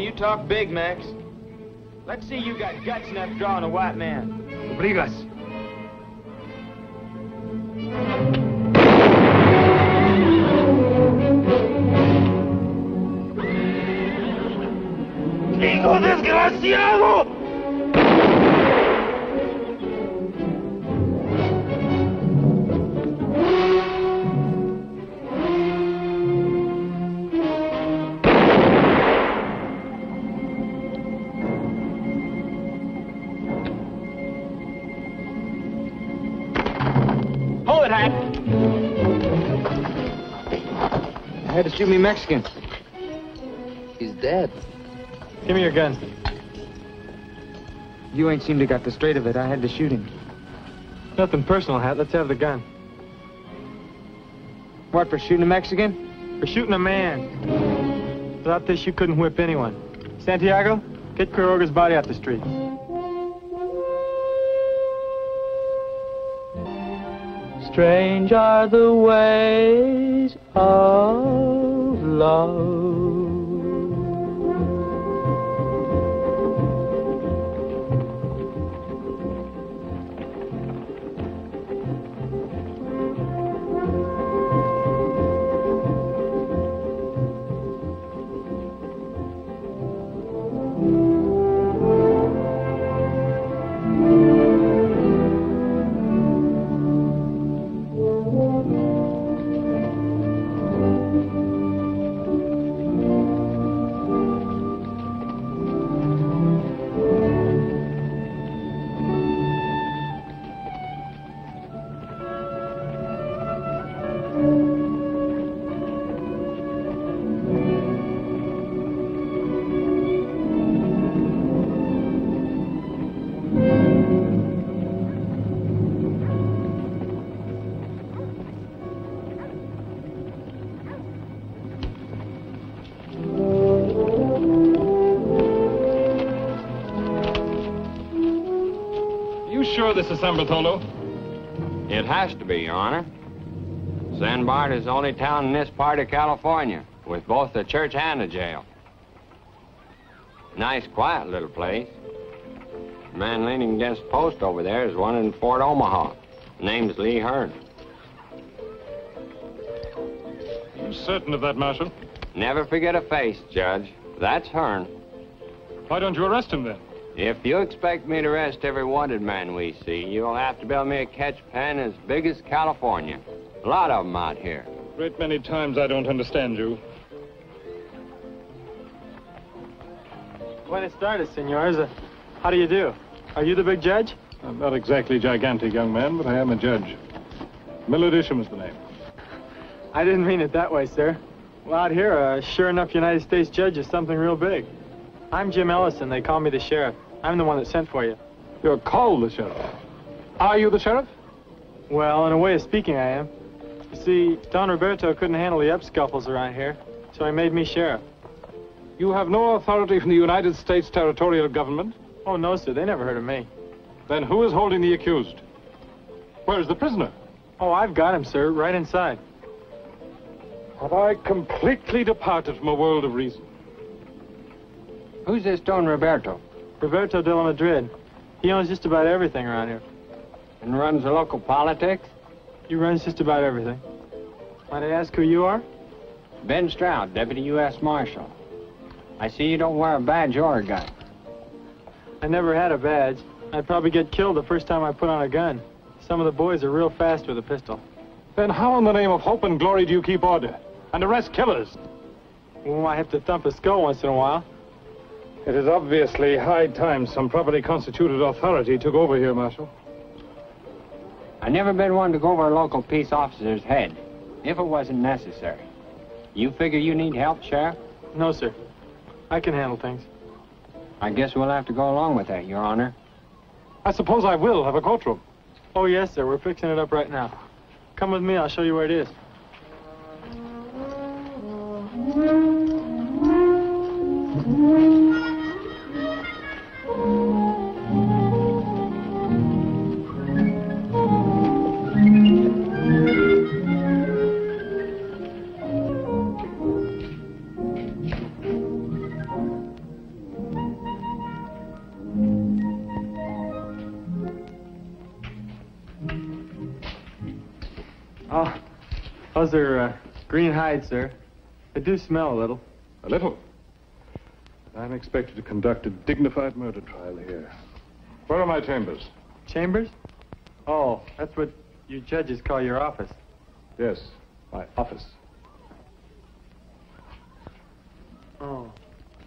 You talk big, Mex. Let's see you got guts enough drawing a white man. Brigas. ¡Hijo desgraciado! Shoot me Mexican. He's dead. Give me your gun. You ain't seemed to got the straight of it. I had to shoot him. Nothing personal, Hat. Let's have the gun. What, for shooting a Mexican? For shooting a man. Without this, you couldn't whip anyone. Santiago, get Quiroga's body out the street. Strange are the ways of love. Sure this is San Bartolo? It has to be, Your Honor. San Bart is the only town in this part of California with both a church and a jail. Nice, quiet little place. The man leaning against the post over there is one in Fort Omaha. Name's Lee Hearn. You certain of that, Marshal? Never forget a face, Judge. That's Hearn. Why don't you arrest him then? If you expect me to arrest every wanted man we see, you'll have to build me a catch pen as big as California. A lot of 'em out here. Great many times I don't understand you. Buenas tardes, senors. Uh, How do you do? Are you the big judge? I'm not exactly gigantic, young man, but I am a judge. Millard Isham is the name. I didn't mean it that way, sir. Well, out here, a sure enough United States judge is something real big. I'm Jim Ellison. They call me the sheriff. I'm the one that sent for you. You're called the sheriff. Are you the sheriff? Well, in a way of speaking, I am. You see, Don Roberto couldn't handle the up-scuffles around here, so he made me sheriff. You have no authority from the United States territorial government? Oh, no, sir. They never heard of me. Then who is holding the accused? Where's the prisoner? Oh, I've got him, sir, right inside. Have I completely departed from a world of reason? Who's this Don Roberto? Roberto de la Madrid. He owns just about everything around here. And runs the local politics? He runs just about everything. Might I ask who you are? Ben Stroud, Deputy U.S. Marshal. I see you don't wear a badge or a gun. I never had a badge. I'd probably get killed the first time I put on a gun. Some of the boys are real fast with a pistol. Then how in the name of hope and glory do you keep order and arrest killers? We I have to thump a skull once in a while. It is obviously high time some properly constituted authority took over here, Marshal. I've never been one to go over a local peace officer's head, if it wasn't necessary. You figure you need help, Sheriff? No, sir. I can handle things. I guess we'll have to go along with that, Your Honor. I suppose I will have a courtroom. Oh, yes, sir. We're fixing it up right now. Come with me. I'll show you where it is. those are uh, green hides, sir. They do smell a little. A little. I'm expected to conduct a dignified murder trial here. Where are my chambers? Chambers? Oh, that's what you judges call your office. Yes, my office. Oh.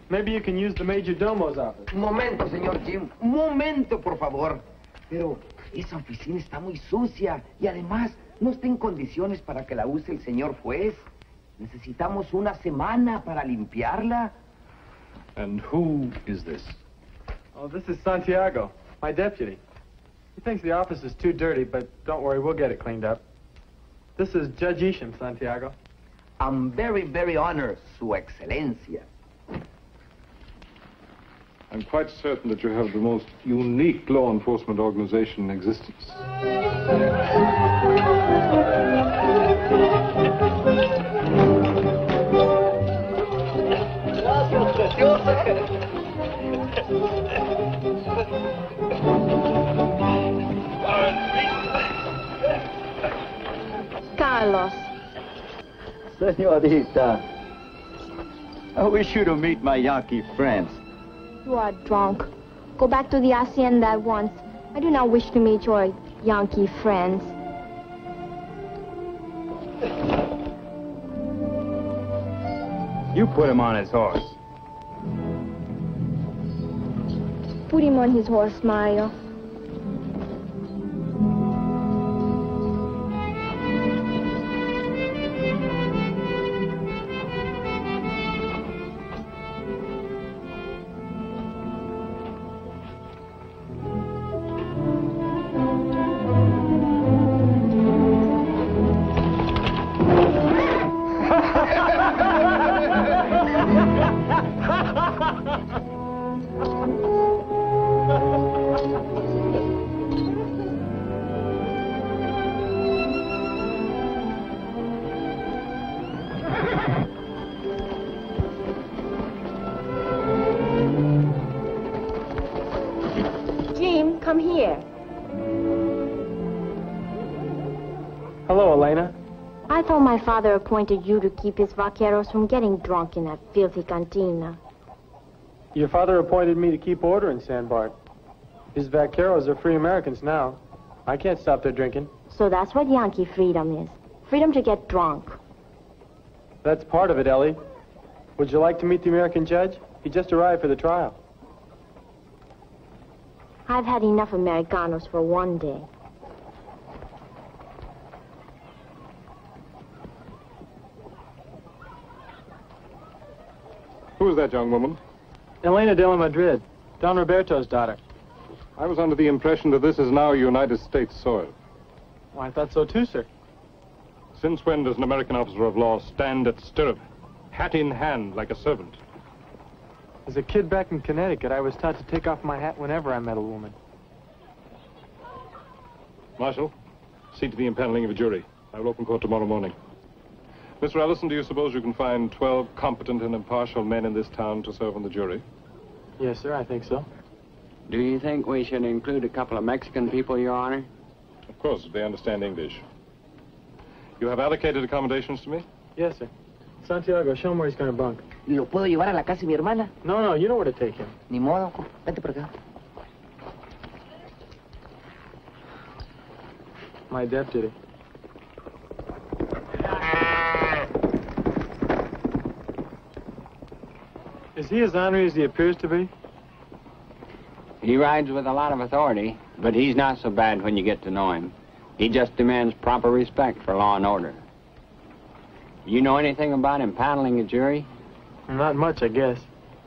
Maybe you can use the Major Domo's office. Momento, señor Jim. Momento, por favor. Pero esa oficina está muy sucia y además no está en condiciones para que la use el señor juez. Necesitamos una semana para limpiarla. And who is this? Oh, this is Santiago, my deputy. He thinks the office is too dirty, but don't worry, we'll get it cleaned up. This is Judge Isham, Santiago. I'm very, very honored, Su Excelencia. I'm quite certain that you have the most unique law enforcement organization in existence. Carlos. Senorita, I wish you to meet my Yankee friends. You are drunk. Go back to the hacienda at once. I do not wish to meet your Yankee friends. You put him on his horse. Put him on his horse, Mario. Come here. Hello, Elena. I thought my father appointed you to keep his vaqueros from getting drunk in that filthy cantina. Your father appointed me to keep order in San Bart. His vaqueros are free Americans now. I can't stop their drinking. So that's what Yankee freedom is. Freedom to get drunk. That's part of it, Ellie. Would you like to meet the American judge? He just arrived for the trial. I've had enough Americanos for one day. Who is that young woman? Elena de la Madrid, Don Roberto's daughter. I was under the impression that this is now United States soil. Oh, I thought so too, sir. Since when does an American officer of law stand at stirrup, hat in hand, like a servant? As a kid back in Connecticut, I was taught to take off my hat whenever I met a woman. Marshal, see to the impaneling of a jury. I will open court tomorrow morning. Mr. Ellison, do you suppose you can find 12 competent and impartial men in this town to serve on the jury? Yes, sir, I think so. Do you think we should include a couple of Mexican people, Your Honor? Of course, if they understand English. You have allocated accommodations to me? Yes, sir. Santiago, show him where he's going to bunk. ¿Lo puedo llevar a la casa de mi hermana? No, no, you know where to take him. Ni modo. Vete por acá. My deputy. Is he as ornery as he appears to be? He rides with a lot of authority, but he's not so bad when you get to know him. He just demands proper respect for law and order. You know anything about impaneling a jury? Not much, I guess.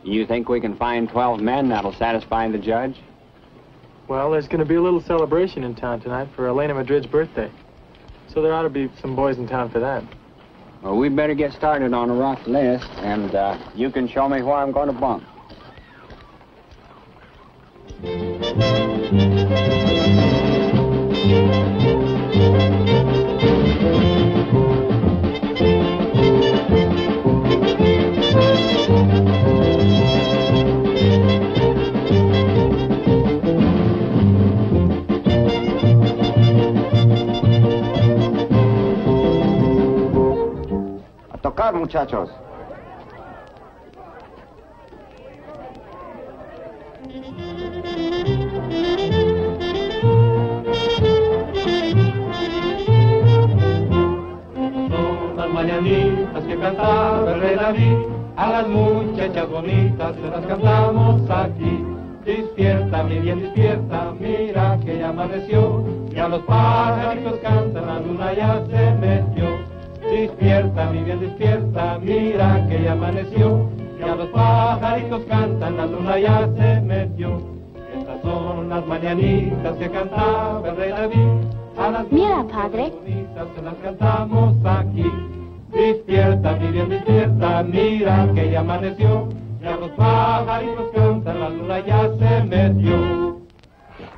You think we can find 12 men that'll satisfy the judge? Well, there's going to be a little celebration in town tonight for Elena Madrid's birthday. So there ought to be some boys in town for that. Well, we better get started on a rough list, and uh, you can show me where I'm going to bunk. Tocar, muchachos. Son las mañanitas que cantaba el rey David, a las muchachas bonitas se las cantamos aquí. Despierta, mi bien, despierta, mira que ya amaneció, ya los pajaritos cantan, la luna ya se metió. Despierta, mi bien, despierta, mira que ya amaneció, ya los pajaritos cantan, la luna ya se metió. Estas son las mañanitas que cantaba el rey David, a las Mira, padre. se las cantamos aquí. Despierta, mi bien, despierta, mira que ya amaneció. Ya los pajaritos cantan, la luna ya se metió.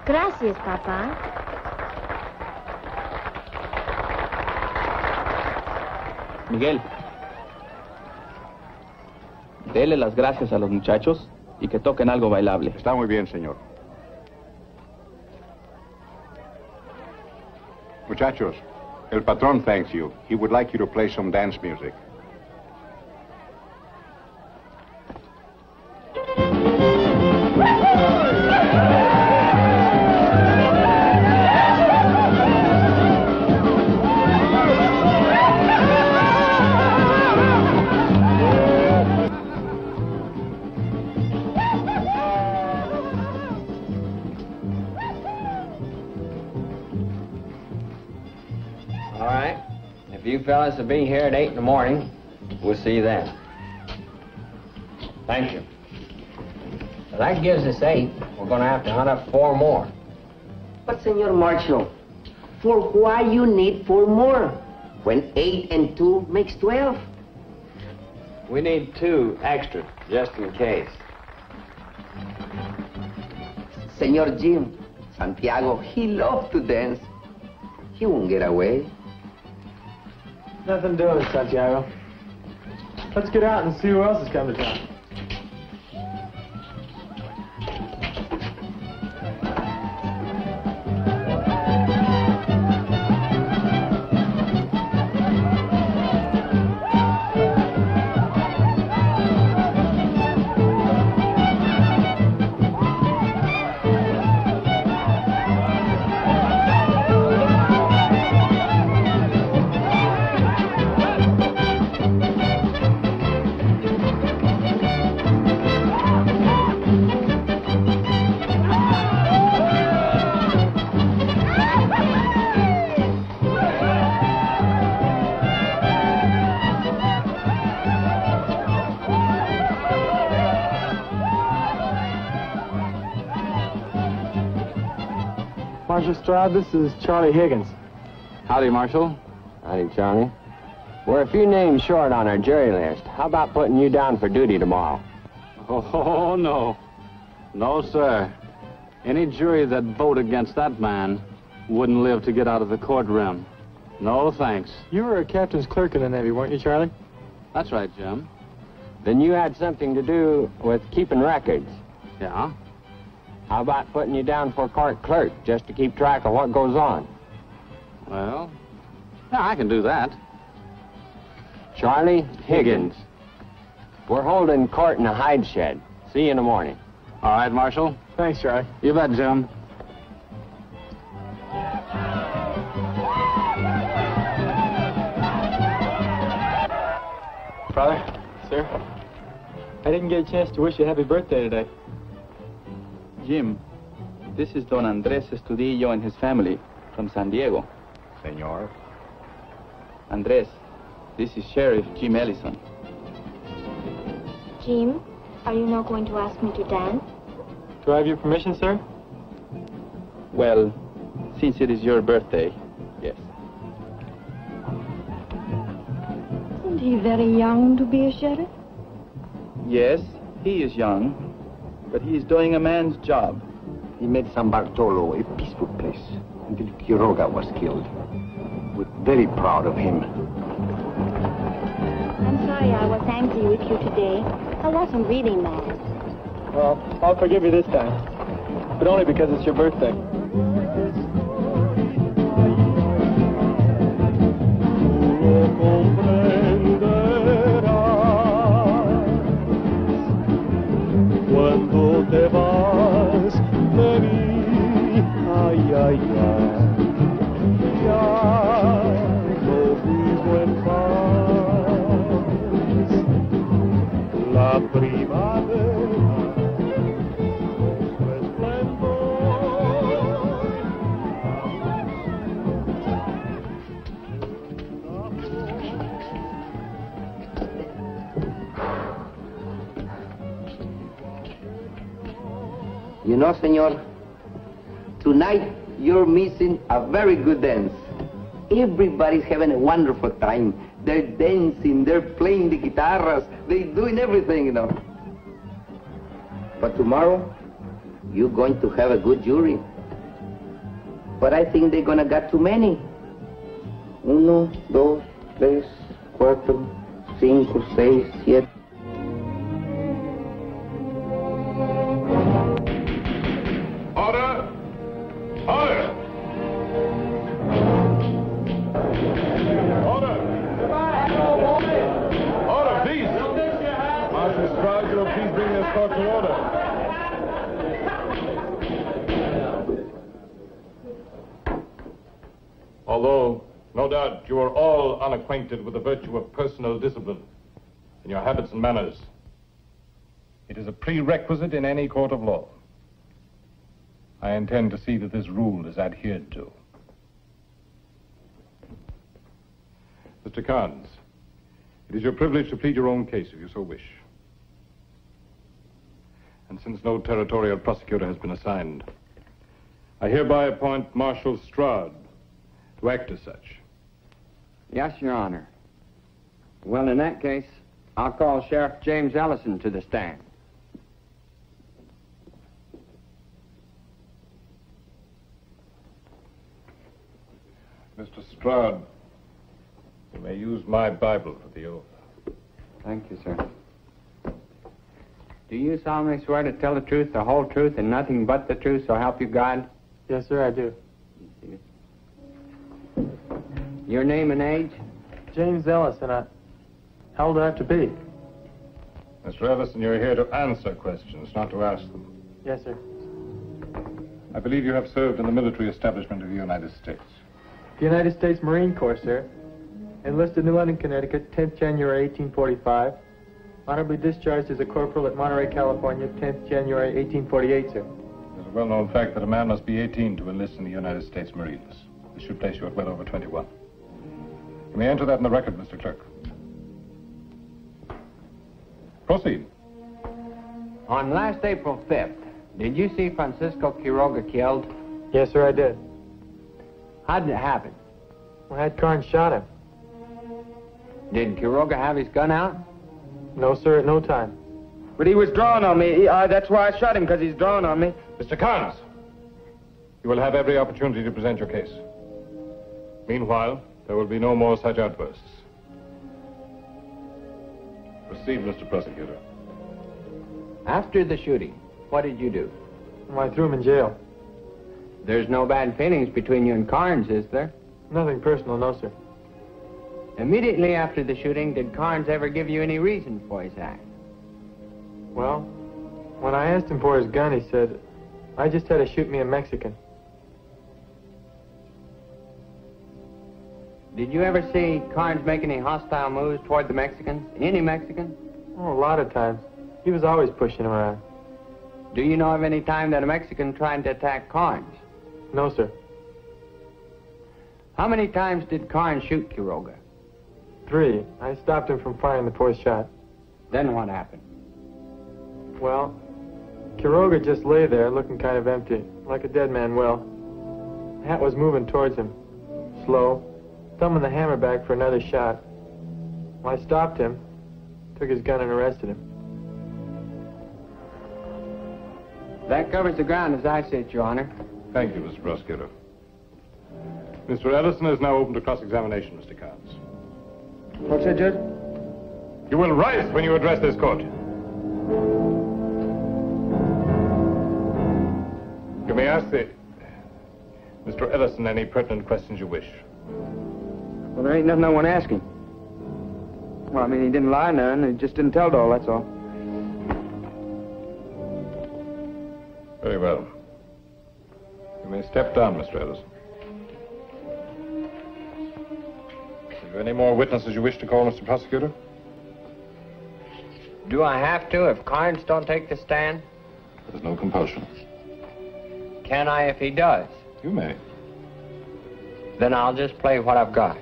Gracias, papá. Miguel, dele las gracias a los muchachos y que toquen algo bailable. Está muy bien, señor. Muchachos, el patrón thanks you. He would like you to play some dance music. Fellas will be here at 8 in the morning, we'll see you then. Thank you. Well, that gives us eight. We're going to have to hunt up four more. But, Senor Marshal, for why you need four more? When eight and two makes twelve. We need two extra, just in case. Senor Jim, Santiago, he loves to dance. He won't get away. Nothing doing, Santiago. Let's get out and see who else is coming to town. Marshal Stroud, this is Charlie Higgins. Howdy, Marshal. Howdy, Charlie. We're a few names short on our jury list. How about putting you down for duty tomorrow? Oh, no. No, sir. Any jury that vote against that man wouldn't live to get out of the courtroom. No, thanks. You were a captain's clerk in the Navy, weren't you, Charlie? That's right, Jim. Then you had something to do with keeping records. Yeah? How about putting you down for court clerk, just to keep track of what goes on? Well, yeah, I can do that. Charlie Higgins. We're holding court in a hide shed. See you in the morning. All right, Marshal. Thanks, Charlie. You bet, Jim. Father, sir, I didn't get a chance to wish you a happy birthday today. Jim, this is Don Andres Estudillo and his family from San Diego. Senor. Andres, this is Sheriff Jim Ellison. Jim, are you not going to ask me to dance? Do I have your permission, sir? Well, since it is your birthday, yes. Isn't he very young to be a sheriff? Yes, he is young, but he is doing a man's job. He made San Bartolo a peaceful place until Quiroga was killed. We're very proud of him. I'm sorry I was angry with you today. I wasn't really mad. Well, I'll forgive you this time. But only because it's your birthday. comprende You know, senor, tonight you're missing a very good dance. Everybody's having a wonderful time. They're dancing, they're playing the guitars, they're doing everything, you know. But tomorrow, you're going to have a good jury. But I think they're gonna get too many. Uno, dos, tres, cuatro, cinco, seis, siete. You are all unacquainted with the virtue of personal discipline in your habits and manners, it is a prerequisite in any court of law. I intend to see that this rule is adhered to. Mr. Carnes, it is your privilege to plead your own case if you so wish. And since no territorial prosecutor has been assigned, I hereby appoint Marshal Stroud to act as such. Yes, Your Honor. Well, in that case, I'll call Sheriff James Ellison to the stand. Mr. Stroud, you may use my Bible for the oath. Thank you, sir. Do you solemnly swear to tell the truth, the whole truth, and nothing but the truth, so help you God? Yes, sir, I do. Your name and age? James Ellis, and I... How old do I have to be? Mr. Ellison, you're here to answer questions, not to ask them. Yes, sir. I believe you have served in the military establishment of the United States. The United States Marine Corps, sir. Enlisted in New London, Connecticut, 10th January 1845. Honorably discharged as a corporal at Monterey, California, 10th January 1848, sir. It's a well-known fact that a man must be 18 to enlist in the United States Marines. This should place you at well over 21. You may enter that in the record, Mr. Clerk. Proceed. On last April 5th, did you see Francisco Quiroga killed? Yes, sir, I did. How did it happen? Well, had Carnes shot him. Did Quiroga have his gun out? No, sir, at no time. But he was drawing on me. He- uh, that's why I shot him, because he's drawing on me. Mr. Carnes, you will have every opportunity to present your case. Meanwhile, there will be no more such outbursts. Proceed, Mr. Prosecutor. After the shooting, what did you do? Well, I threw him in jail. There's no bad feelings between you and Carnes, is there? Nothing personal, no, sir. Immediately after the shooting, did Carnes ever give you any reason for his act? Well, when I asked him for his gun, he said, I just had to shoot me a Mexican. Did you ever see Carnes make any hostile moves toward the Mexicans? Any Mexicans? Oh, a lot of times. He was always pushing him around. Do you know of any time that a Mexican tried to attack Carnes? No, sir. How many times did Carnes shoot Quiroga? Three. I stopped him from firing the fourth shot. Then what happened? Well, Quiroga just lay there looking kind of empty, like a dead man will. The hat was moving towards him, slow, thumbing the hammer back for another shot. Well, I stopped him, took his gun and arrested him. That covers the ground as I see it, Your Honor. Thank you, Mr. Prosecutor. Mr. Ellison is now open to cross-examination, Mr. Carnes. What's that, Judge? You will rise when you address this court. You may ask the... Mr. Ellison any pertinent questions you wish. Well, there ain't nothing I want to ask him. Well, I mean, he didn't lie none. He just didn't tell all, that's all. Very well. You may step down, Mr. Ellison. Have you any more witnesses you wish to call, Mr. Prosecutor? Do I have to if Carnes don't take the stand? There's no compulsion. Can I if he does? You may. Then I'll just play what I've got.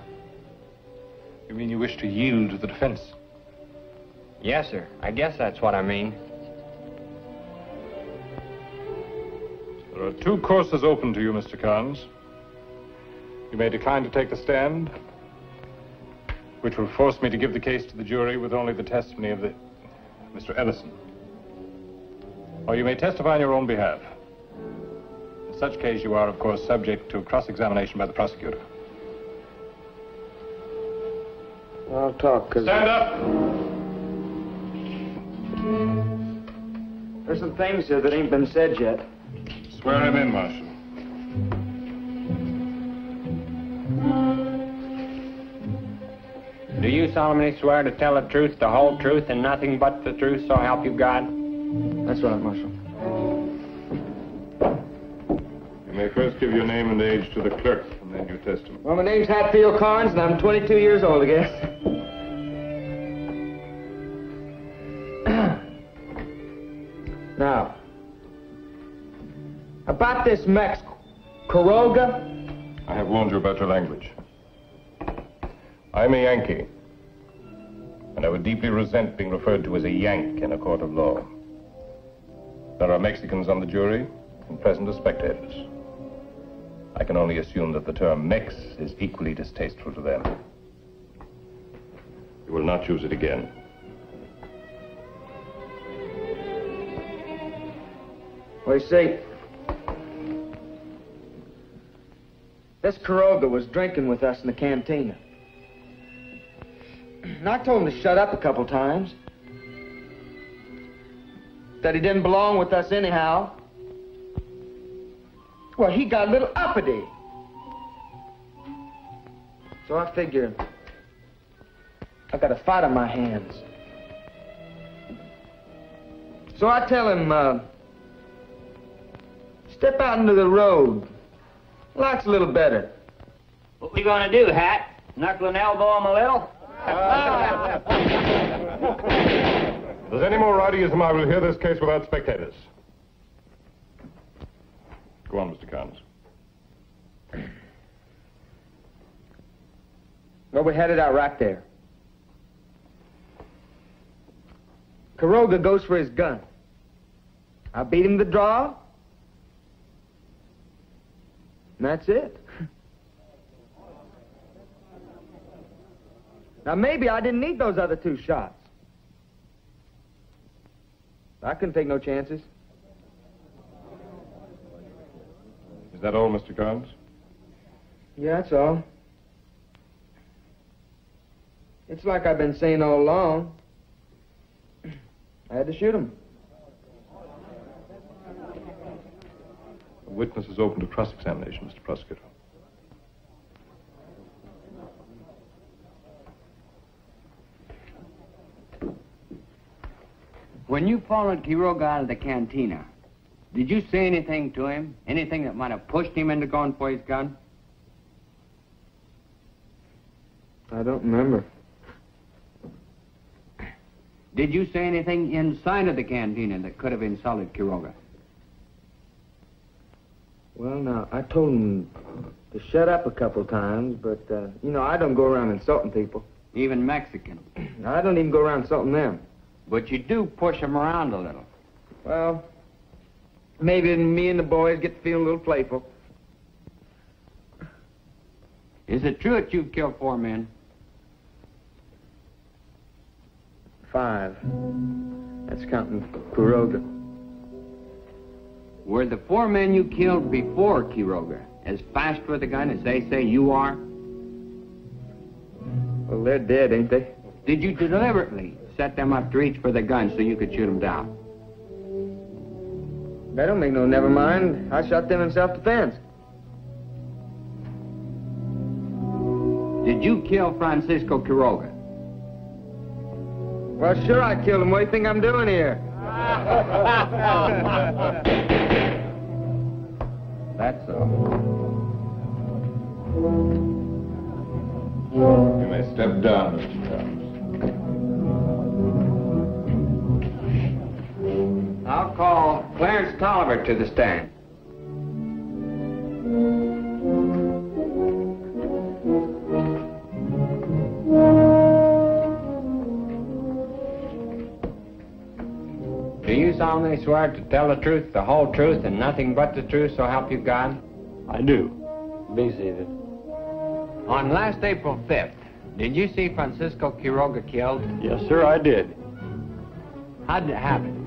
You mean you wish to yield to the defense? Yes, sir. I guess that's what I mean. There are two courses open to you, Mr. Carnes. You may decline to take the stand, which will force me to give the case to the jury with only the testimony of the Mr. Ellison. Or you may testify on your own behalf. In such case, you are, of course, subject to cross-examination by the prosecutor. I'll talk, cause... Stand up! There's some things here that ain't been said yet. Swear him in, Marshal. Do you solemnly swear to tell the truth, the whole truth, and nothing but the truth, so help you God? That's right, Marshal. You may first give your name and age to the clerk, and then your testimony. Well, my name's Hatfield Carnes, and I'm 22 years old, I guess. About this Mex Quiroga, I have warned you about your language. I'm a Yankee, and I would deeply resent being referred to as a Yank in a court of law. There are Mexicans on the jury, and present as spectators. I can only assume that the term Mex is equally distasteful to them. You will not use it again. see, this Quiroga was drinking with us in the cantina. And I told him to shut up a couple times. That he didn't belong with us anyhow. Well, he got a little uppity. So I figure I got a fight on my hands. So I tell him, uh, step out into the road. Life's a little better. What we gonna do, Hat? Knuckle and elbow him a little? If there's any more rowdyism, I will hear this case without spectators. Go on, Mr. Carnes. Well, we had it out right there. Quiroga goes for his gun. I beat him the draw. And that's it. Now, maybe I didn't need those other two shots. I couldn't take no chances. Is that all, Mr. Carnes? Yeah, that's all. It's like I've been saying all along. I had to shoot him. Witness is open to cross-examination, Mr. Prosecutor. When you followed Quiroga out of the cantina, did you say anything to him? Anything that might have pushed him into going for his gun? I don't remember. Did you say anything inside of the cantina that could have insulted Quiroga? Well, now, I told him to shut up a couple times, but, uh, you know, I don't go around insulting people. Even Mexicans? I don't even go around insulting them. But you do push him around a little. Well, maybe me and the boys get to feel a little playful. Is it true that you've killed four men? Five. That's counting Quiroga. Were the four men you killed before Quiroga as fast with a gun as they say you are? Well, they're dead, ain't they? Did you deliberately set them up to reach for the gun so you could shoot them down? That don't make no never mind. I shot them in self-defense. Did you kill Francisco Quiroga? Well, sure I killed him. What do you think I'm doing here? That's all. You may step down, Mr. Carnes. I'll call Clarence Tolliver to the stand. Solemnly swear to tell the truth, the whole truth, and nothing but the truth, so help you God? I do. Be seated. On last April 5th, did you see Francisco Quiroga killed? Yes, sir, I did. How did it happen?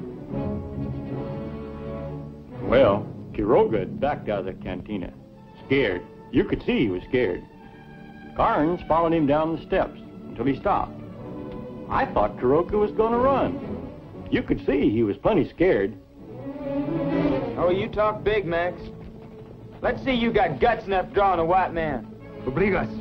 Well, Quiroga had backed out of the cantina. Scared. You could see he was scared. Carnes followed him down the steps until he stopped. I thought Quiroga was going to run. You could see he was plenty scared. Oh, you talk big, Mex. Let's see you got guts enough drawing a white man. Obrigas.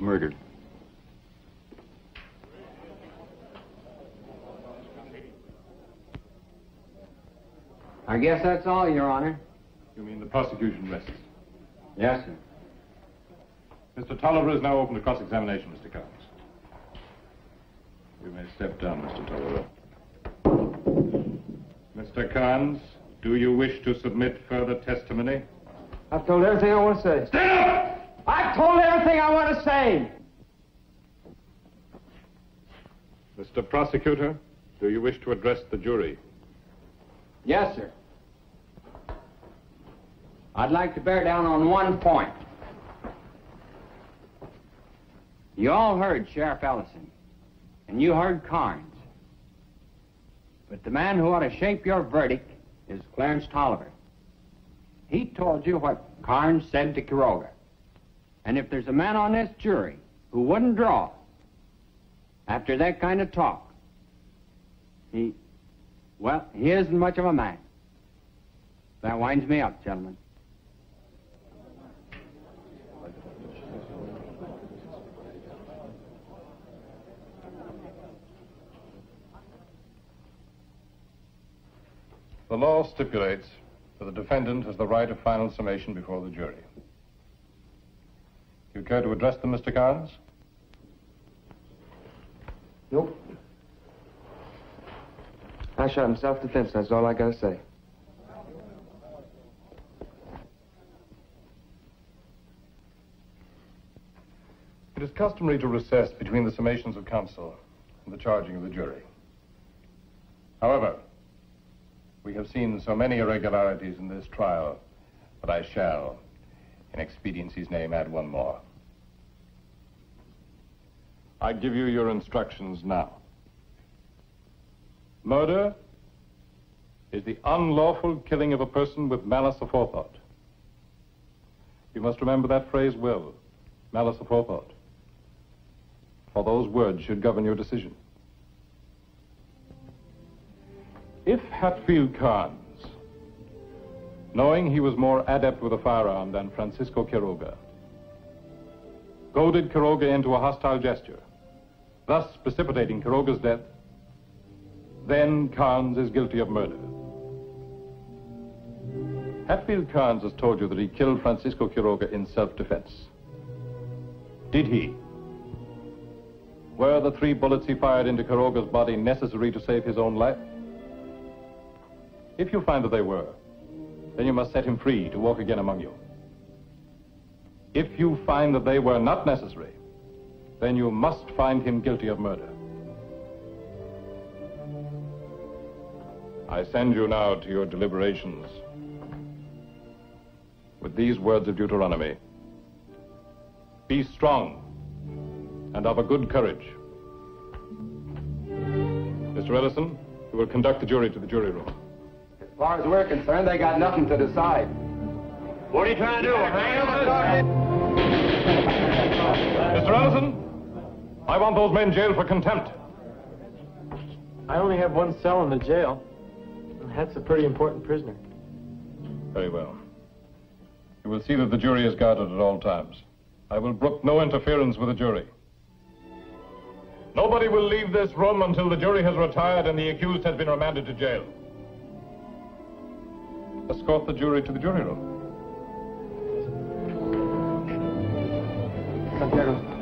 Cold-blooded murder. I guess that's all, Your Honor. You mean the prosecution rests? Yes, sir. Mr. Tolliver is now open to cross-examination, Mr. Carnes. You may step down, Mr. Tolliver. Mr. Carnes, do you wish to submit further testimony? I've told everything I want to say. Stand up! I've told everything I want to say. Mr. Prosecutor, do you wish to address the jury? Yes, sir. I'd like to bear down on one point. You all heard Sheriff Ellison, and you heard Carnes. But the man who ought to shape your verdict is Clarence Tolliver. He told you what Carnes said to Quiroga. And if there's a man on this jury who wouldn't draw after that kind of talk, he, well, he isn't much of a man. That winds me up, gentlemen. The law stipulates that the defendant has the right of final summation before the jury. You care to address them, Mr. Carnes? Nope. I shot in self-defense, that's all I gotta say. It is customary to recess between the summations of counsel and the charging of the jury. However, we have seen so many irregularities in this trial that I shall, in expediency's name, add one more. I give you your instructions now. Murder is the unlawful killing of a person with malice aforethought. You must remember that phrase well, malice aforethought. For those words should govern your decision. If Hatfield Carnes, knowing he was more adept with a firearm than Francisco Quiroga, goaded Quiroga into a hostile gesture, thus precipitating Quiroga's death, then Carnes is guilty of murder. Hatfield Carnes has told you that he killed Francisco Quiroga in self-defense. Did he? Were the three bullets he fired into Quiroga's body necessary to save his own life? If you find that they were, then you must set him free to walk again among you. If you find that they were not necessary, then you must find him guilty of murder. I send you now to your deliberations with these words of Deuteronomy. Be strong and of a good courage. Mr. Ellison, you will conduct the jury to the jury room. As far as we're concerned, they got nothing to decide. What are you trying to do, hang Mr. Ellison, I want those men jailed for contempt. I only have one cell in the jail. And that's a pretty important prisoner. Very well. You will see that the jury is guarded at all times. I will brook no interference with the jury. Nobody will leave this room until the jury has retired and the accused has been remanded to jail. Escort the jury to the jury room. Santiago.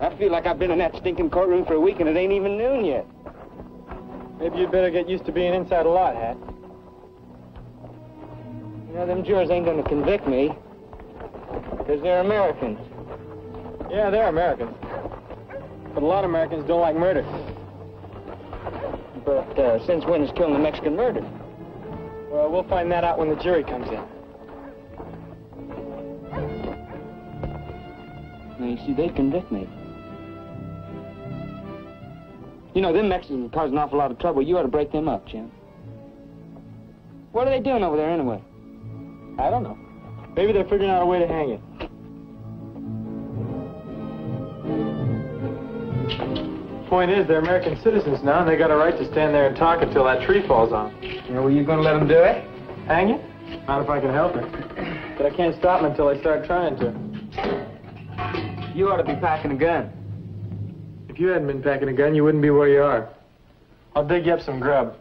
I feel like I've been in that stinking courtroom for a week and it ain't even noon yet. Maybe you'd better get used to being inside a lot, Hat. You know, them jurors ain't gonna convict me. Because they're Americans. Yeah, they're Americans. But a lot of Americans don't like murder. But uh, since when is killing a Mexican murder? Well, we'll find that out when the jury comes in. Now, you see, they convict me. You know, them Mexicans cause an awful lot of trouble. You ought to break them up, Jim. What are they doing over there anyway? I don't know. Maybe they're figuring out a way to hang it. Point is, they're American citizens now, and they got a right to stand there and talk until that tree falls on. You know, were you gonna let them do it? Hang it? Not if I can help it. But I can't stop them until I start trying to. You ought to be packing a gun. If you hadn't been packing a gun, you wouldn't be where you are. I'll dig you up some grub.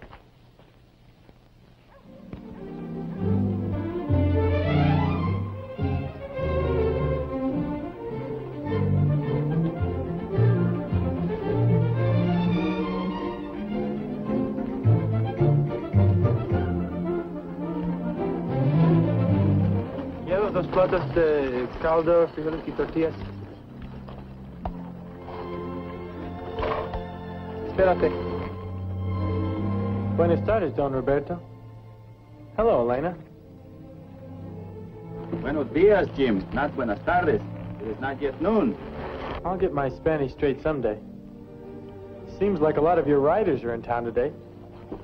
Llevo dos platos de caldo, frijoles y tortillas. Espérate. Buenas tardes, Don Roberto. Hello, Elena. Buenos dias, Jim. Not buenas tardes. It is not yet noon. I'll get my Spanish straight someday. Seems like a lot of your riders are in town today.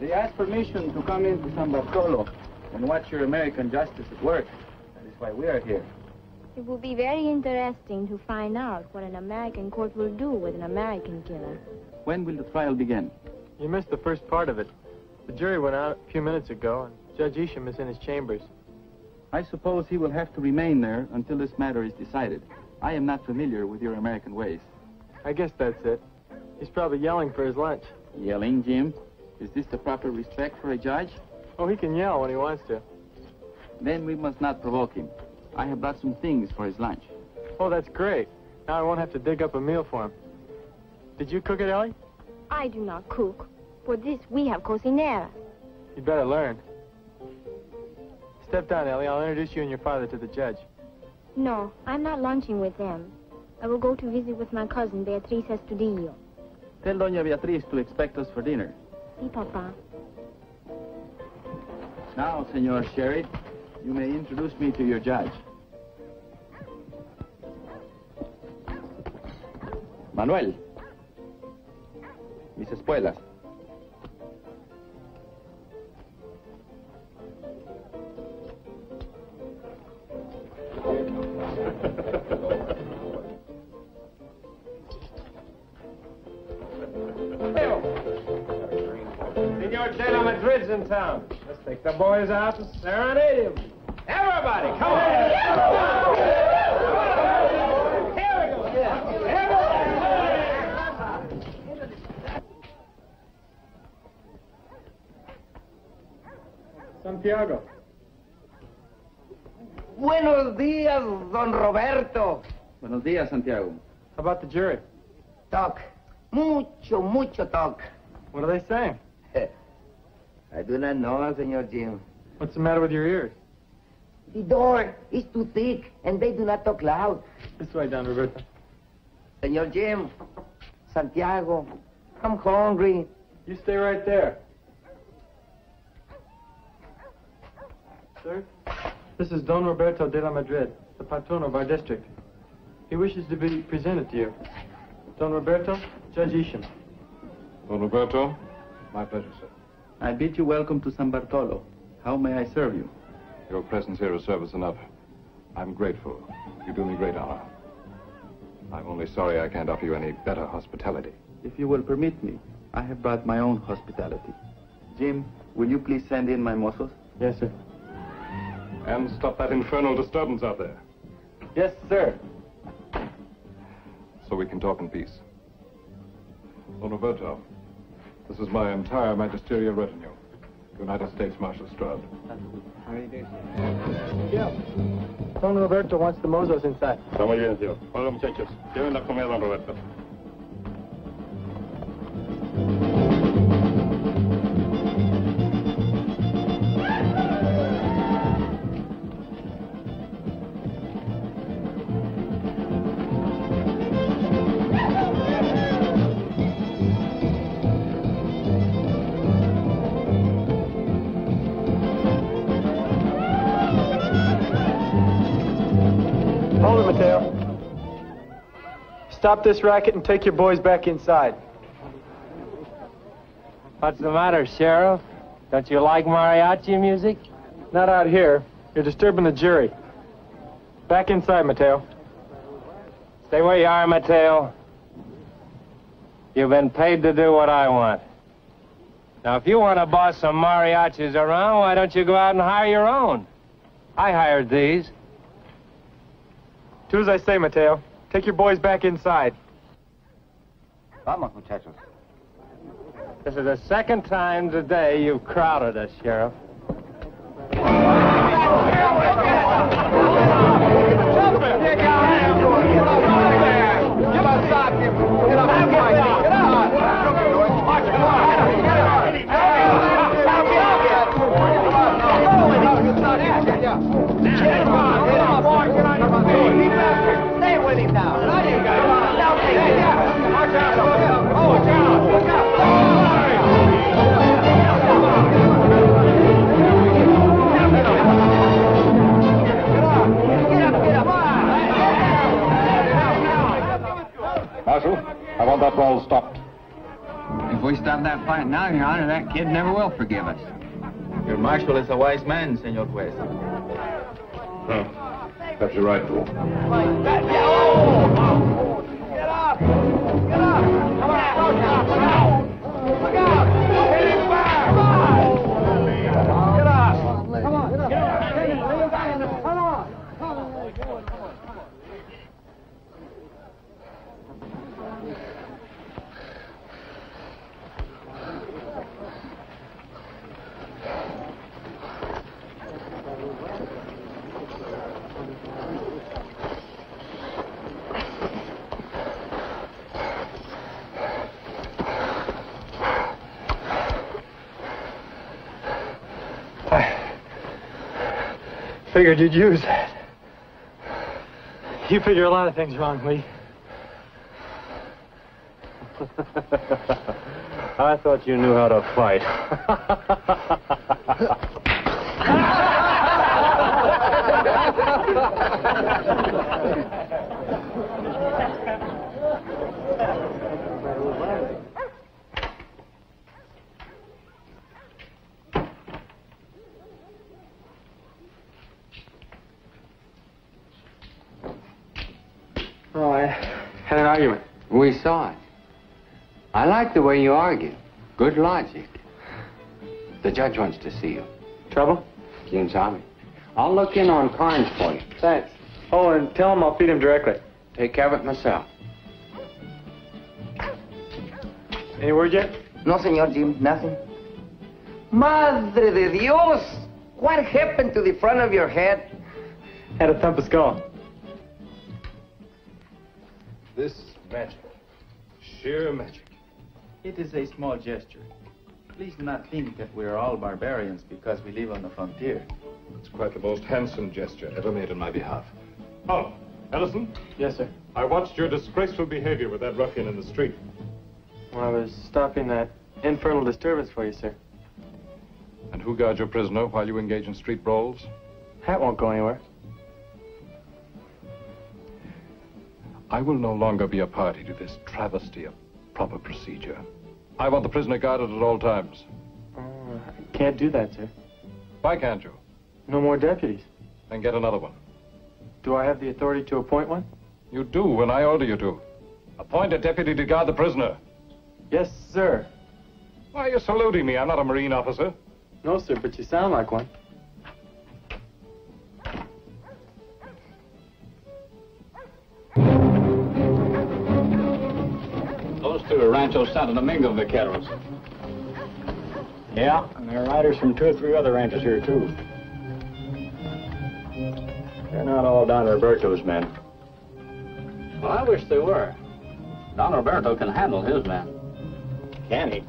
They asked permission to come into San Bartolo and watch your American justice at work. That is why we are here. It will be very interesting to find out what an American court will do with an American killer. When will the trial begin? You missed the first part of it. The jury went out a few minutes ago, and Judge Isham is in his chambers. I suppose he will have to remain there until this matter is decided. I am not familiar with your American ways. I guess that's it. He's probably yelling for his lunch. Yelling, Jim? Is this the proper respect for a judge? Oh, he can yell when he wants to. Then we must not provoke him. I have brought some things for his lunch. Oh, that's great. Now I won't have to dig up a meal for him. Did you cook it, Ellie? I do not cook. For this, we have cocinera. You better learn. Step down, Ellie. I'll introduce you and your father to the judge. No, I'm not lunching with them. I will go to visit with my cousin, Beatriz Estudillo. Tell Doña Beatriz to expect us for dinner. Sí, Papa. Now, Senor Sheriff, you may introduce me to your judge. Manuel. Mis espuelas. Senor De La Madrid's in town. Let's take the boys out and serenade him. Everybody, come on. Here we go. Santiago. Buenos días, don Roberto. Buenos días, Santiago. How about the jury? Talk. Mucho, mucho talk. What are they saying? I do not know, Senor Jim. What's the matter with your ears? The door is too thick, and they do not talk loud. This way, Don Roberto. Senor Jim, Santiago, I'm hungry. You stay right there. Sir, this is Don Roberto de la Madrid, the patron of our district. He wishes to be presented to you. Don Roberto, Judge Isham. Don Roberto, my pleasure, sir. I bid you welcome to San Bartolo. How may I serve you? Your presence here is service enough. I'm grateful. You do me great honor. I'm only sorry I can't offer you any better hospitality. If you will permit me, I have brought my own hospitality. Jim, will you please send in my mozos? Yes, sir. And stop that infernal disturbance out there. Yes, sir. So we can talk in peace. Don Roberto, this is my entire magisterial retinue. United States Marshal Stroud. How are you doing? Yeah. Don Roberto wants the mozos inside. Está muy bien, tío. Hola, muchachos. Lleven la comida don Roberto. Stop this racket and take your boys back inside. What's the matter, Sheriff? Don't you like mariachi music? Not out here. You're disturbing the jury. Back inside, Mateo. Stay where you are, Mateo. You've been paid to do what I want. Now, if you want to boss some mariachis around, why don't you go out and hire your own? I hired these. Do as I say, Mateo. Take your boys back inside. Vamos, muchachos. This is the second time today you've crowded us, Sheriff. I want that brawl stopped. If we stop that fight now, Your Honor, that kid never will forgive us. Your marshal is a wise man, Senor Juez. Perhaps you're right, Fool. Figured you'd use that. You figure a lot of things wrong, Lee. I thought you knew how to fight. Oh, I had an argument. We saw it. I like the way you argue. Good logic. The judge wants to see you. Trouble? Quien sabe? I'll look in on Carnes for you. Thanks. Oh, and tell him I'll feed him directly. Take care of it myself. Any word yet? No, Senor Jim, nothing. Madre de Dios! What happened to the front of your head? Had a thump of skull. This magic. Sheer magic. It is a small gesture. Please do not think that we are all barbarians because we live on the frontier. It's quite the most handsome gesture ever made on my behalf. Oh, Ellison, Yes, sir. I watched your disgraceful behavior with that ruffian in the street. Well, I was stopping that infernal disturbance for you, sir. And who guards your prisoner while you engage in street brawls? Hat won't go anywhere. I will no longer be a party to this travesty of proper procedure. I want the prisoner guarded at all times. Oh, I can't do that, sir. Why can't you? No more deputies. Then get another one. Do I have the authority to appoint one? You do when I order you to. Appoint a deputy to guard the prisoner. Yes, sir. Why are you saluting me? I'm not a Marine officer. No, sir, but you sound like one. Those two are Rancho Santo Domingo vaqueros. Yeah, and there are riders from two or three other ranches here, too. They're not all Don Roberto's men. Well, I wish they were. Don Roberto can handle his men. Can he?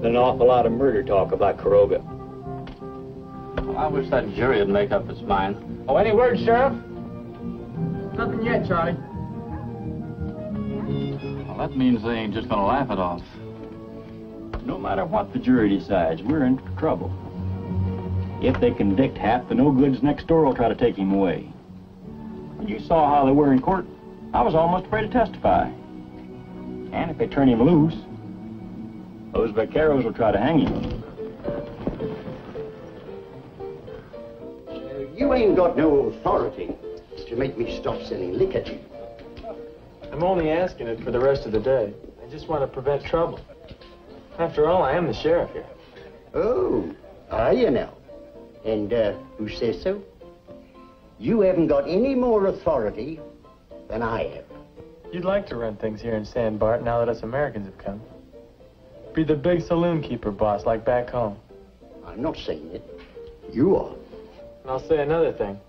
There's an awful lot of murder talk about Quiroga. Well, I wish that jury would make up its mind. Oh, any word, Sheriff? Nothing yet, Charlie. That means they ain't just gonna laugh it off. No matter what the jury decides, we're in trouble. If they convict Hat, the no-goods next door will try to take him away. You saw how they were in court, I was almost afraid to testify. And if they turn him loose, those vaqueros will try to hang him. You ain't got no authority to make me stop selling liquor to you. I'm only asking it for the rest of the day. I just want to prevent trouble. After all, I am the sheriff here. Oh, are you now? And uh, who says so? You haven't got any more authority than I have. You'd like to run things here in San Bart now that us Americans have come. Be the big saloon keeper boss like back home. I'm not saying it. You are. And I'll say another thing.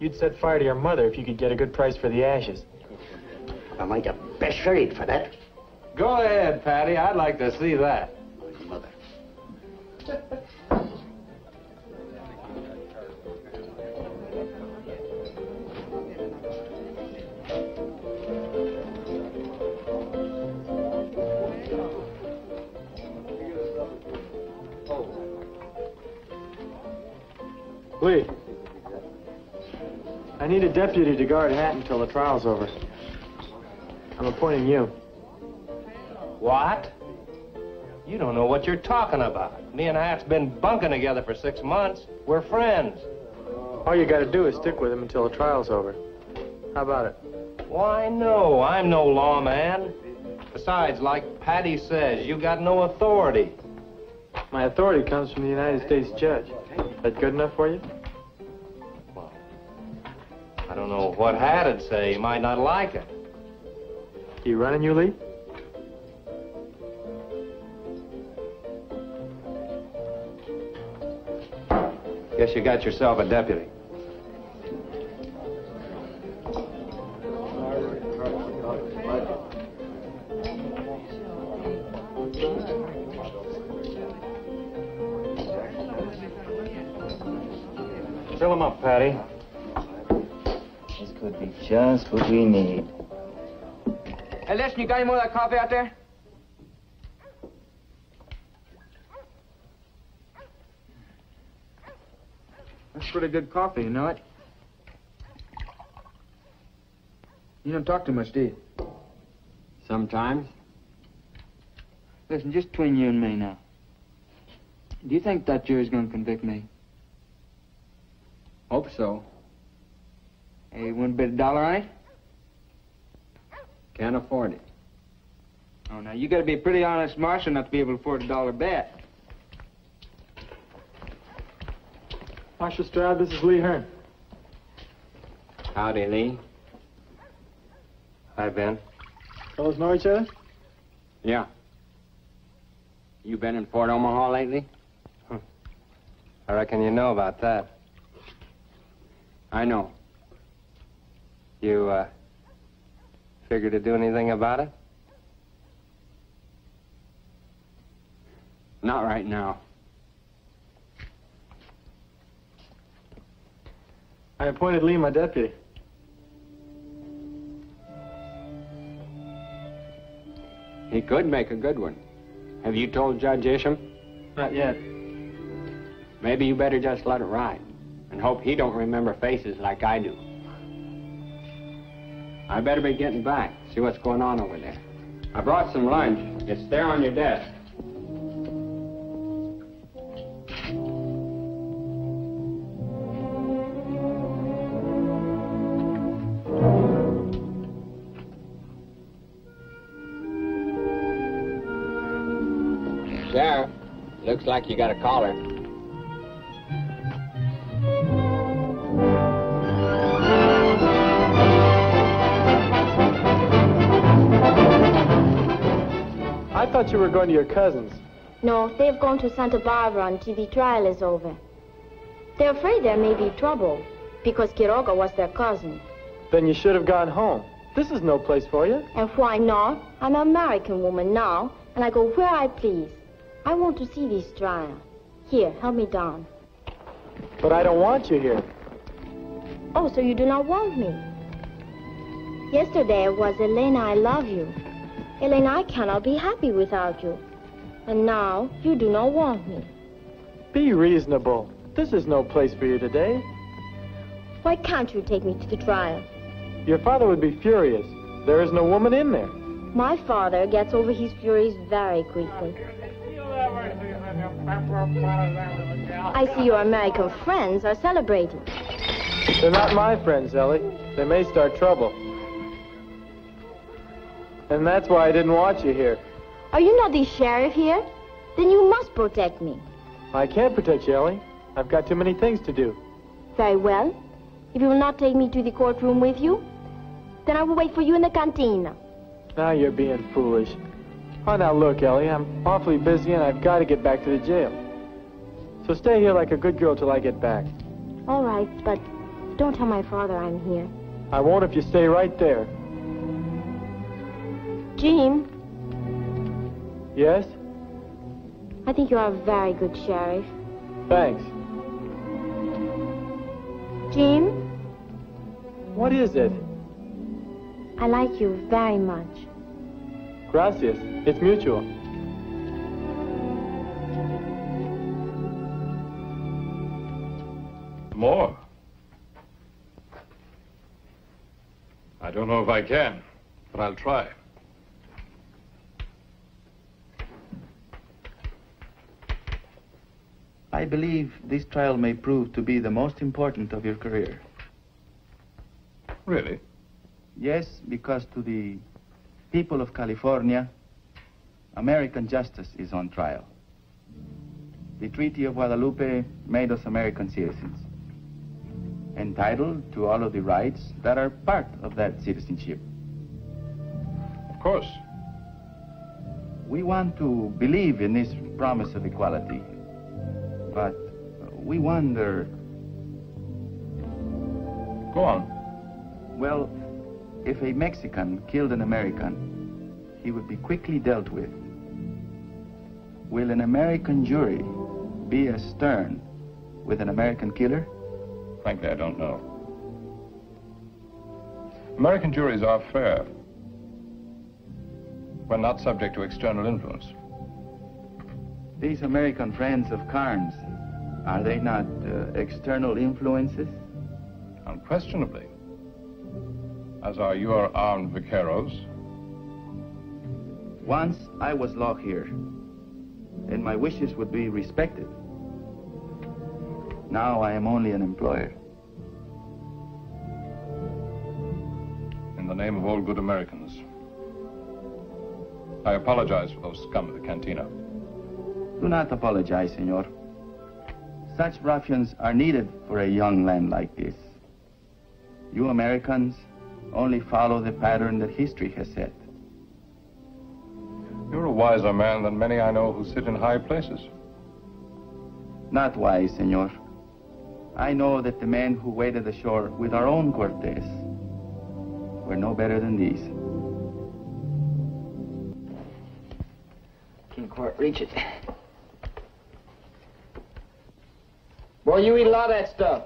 You'd set fire to your mother if you could get a good price for the ashes. I might have best sheriff for that. Go ahead, Patty. I'd like to see that. Mother. Lee. I need a deputy to guard Hatton until the trial's over. I'm appointing you. What? You don't know what you're talking about. Me and Hat's been bunking together for six months. We're friends. All you gotta do is stick with him until the trial's over. How about it? Why, no, I'm no lawman. Besides, like Patty says, you got no authority. My authority comes from the United States judge. That good enough for you? Well, I don't know what Hat'd say. He might not like it. You running, you, Lee? Guess you got yourself a deputy. Fill him up, Patty. This could be just what we need. Hey, listen, you got any more of that coffee out there? That's pretty good coffee, you know it? You don't talk too much, do you? Sometimes. Listen, just between you and me now. Do you think that jury's gonna convict me? Hope so. Hey, you wouldn't bet a dollar on it? Can't afford it. Oh, now, you gotta be a pretty honest marshal not to be able to afford a dollar bet. Marshal Stroud, this is Lee Hearn. Howdy, Lee. Hi, Ben. Fellows know each other? Yeah. You been in Fort Omaha lately? I reckon you know about that. I know. You, uh, figure to do anything about it? Not right now. I appointed Lee my deputy. He could make a good one. Have you told Judge Isham? Not yet. Maybe you better just let it ride and hope he don't remember faces like I do. I better be getting back, see what's going on over there. I brought some lunch. It's there on your desk. Sheriff, looks like you got a caller. Were going to your cousin's. No, they've gone to Santa Barbara until the trial is over. They're afraid there may be trouble because Quiroga was their cousin. Then you should have gone home. This is no place for you. And why not? I'm an American woman now, and I go where I please. I want to see this trial. Here, help me down. But I don't want you here. Oh, so you do not want me? Yesterday it was Elena, I love you. Elena, I cannot be happy without you. And now you do not want me. Be reasonable. This is no place for you today. Why can't you take me to the trial? Your father would be furious. There isn't a woman in there. My father gets over his furies very quickly. I see your American friends are celebrating. They're not my friends, Ellie. They may start trouble. And that's why I didn't want you here. Are you not the sheriff here? Then you must protect me. I can't protect you, Ellie. I've got too many things to do. Very well. If you will not take me to the courtroom with you, then I will wait for you in the cantina. Now you're being foolish. Oh, now look, Ellie, I'm awfully busy and I've got to get back to the jail. So stay here like a good girl till I get back. All right, but don't tell my father I'm here. I won't if you stay right there. Jim, Yes? I think you are a very good sheriff. Thanks. Jim, What is it? I like you very much. Gracias. It's mutual. More? I don't know if I can, but I'll try. I believe this trial may prove to be the most important of your career. Really? Yes, because to the people of California, American justice is on trial. The Treaty of Guadalupe made us American citizens, entitled to all of the rights that are part of that citizenship. Of course. We want to believe in this promise of equality, but we wonder. Go on. Well, if a Mexican killed an American, he would be quickly dealt with. Will an American jury be as stern with an American killer? Frankly, I don't know. American juries are fair when not subject to external influence. These American friends of Carnes, are they not uh, external influences? Unquestionably. As are your armed vaqueros. Once I was law here, and my wishes would be respected. Now I am only an employer. In the name of all good Americans, I apologize for those scum at the cantina. Do not apologize, senor. Such ruffians are needed for a young land like this. You Americans only follow the pattern that history has set. You're a wiser man than many I know who sit in high places. Not wise, senor. I know that the men who waited ashore with our own Cortes were no better than these. Can't quite reach it. Boy, you eat a lot of that stuff.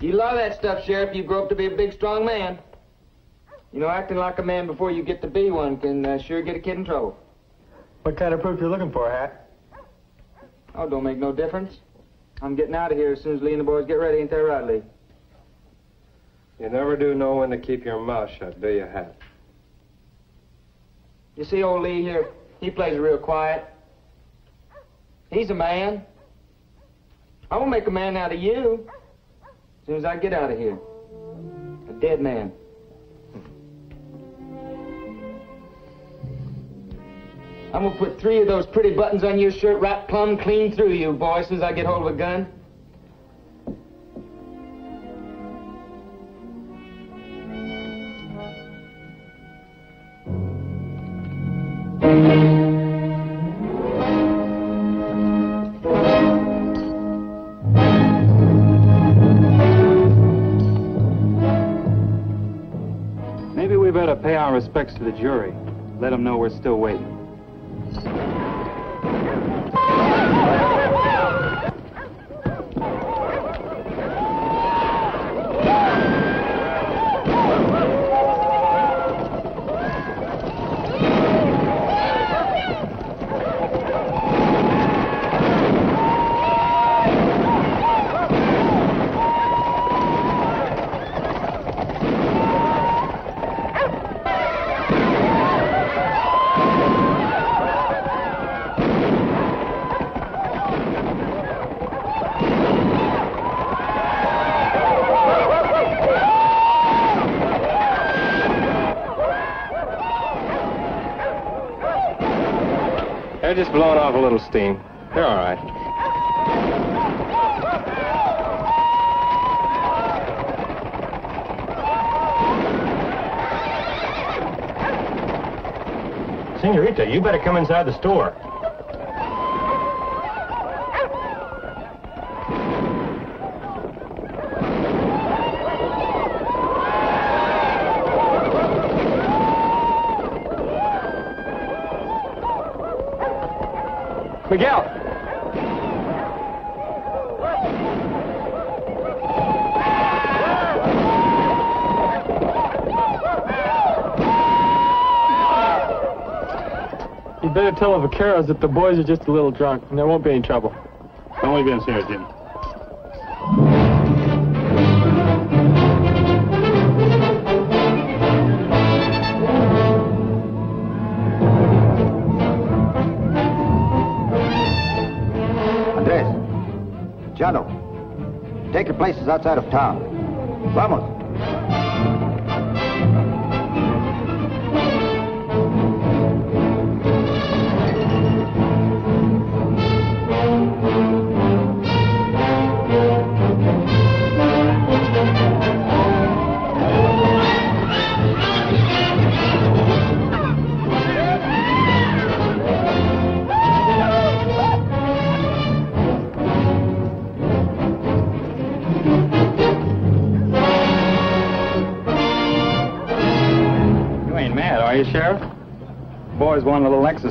You eat a lot of that stuff, Sheriff. You grow up to be a big, strong man. You know, acting like a man before you get to be one can uh, sure get a kid in trouble. What kind of proof you looking for, Hat? Oh, don't make no difference. I'm getting out of here as soon as Lee and the boys get ready. Ain't that right, Lee? You never do know when to keep your mouth shut, do you, Hat? You see old Lee here? He plays real quiet. He's a man. I will make a man out of you as soon as I get out of here. A dead man. I'm gonna put three of those pretty buttons on your shirt right plumb clean through you, boy, as soon as I get hold of a gun. Respects to the jury. Let them know we're still waiting. They're just blowing off a little steam. They're all right. Senorita, you better come inside the store. Miguel! You better tell the vaqueros that the boys are just a little drunk, and there won't be any trouble. Only us here, Jim. Andres, Chano, take your places outside of town. Vamos.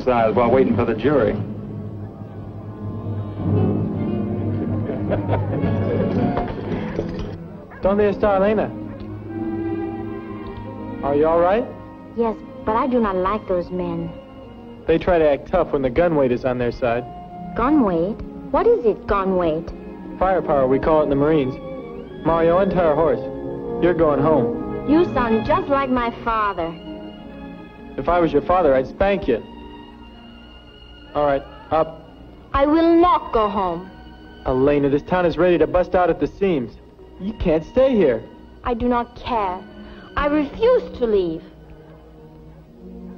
Exercise while waiting for the jury. ¿Dónde está Elena? Are you all right? Yes, but I do not like those men. They try to act tough when the gun weight is on their side. Gun weight? What is it, gun weight? Firepower, we call it in the Marines. Mario, untie our horse. You're going home. You sound just like my father. If I was your father, I'd spank you. All right, up. I will not go home. Elena, this town is ready to bust out at the seams. You can't stay here. I do not care. I refuse to leave.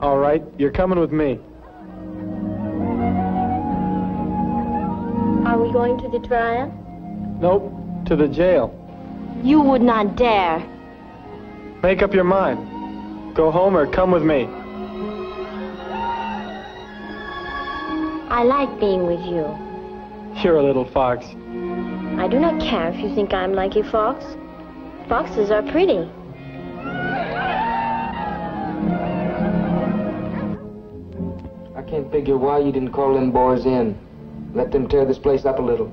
All right, you're coming with me. Are we going to the trial? Nope, to the jail. You would not dare. Make up your mind. Go home or come with me. I like being with you. You're a little fox. I do not care if you think I'm like a fox. Foxes are pretty. I can't figure why you didn't call them boys in. Let them tear this place up a little.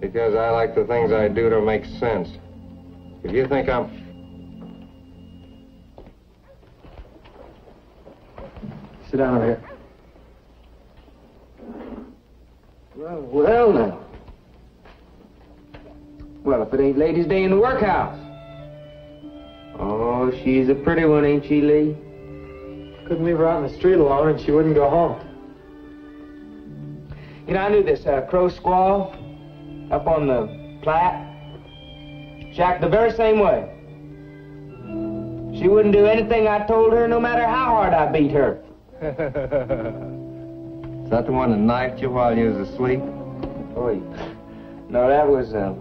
Because I like the things I do to make sense. If you think I'm... Sit down over here. Well, well now. Well, if it ain't Ladies' Day in the workhouse. Oh, she's a pretty one, ain't she, Lee? Couldn't leave her out in the street alone and she wouldn't go home. You know, I knew this uh, crow squall up on the Platte. She acted the very same way. She wouldn't do anything I told her, no matter how hard I beat her. Is that the one that knifed you while you was asleep? Wait. No, that was, uh,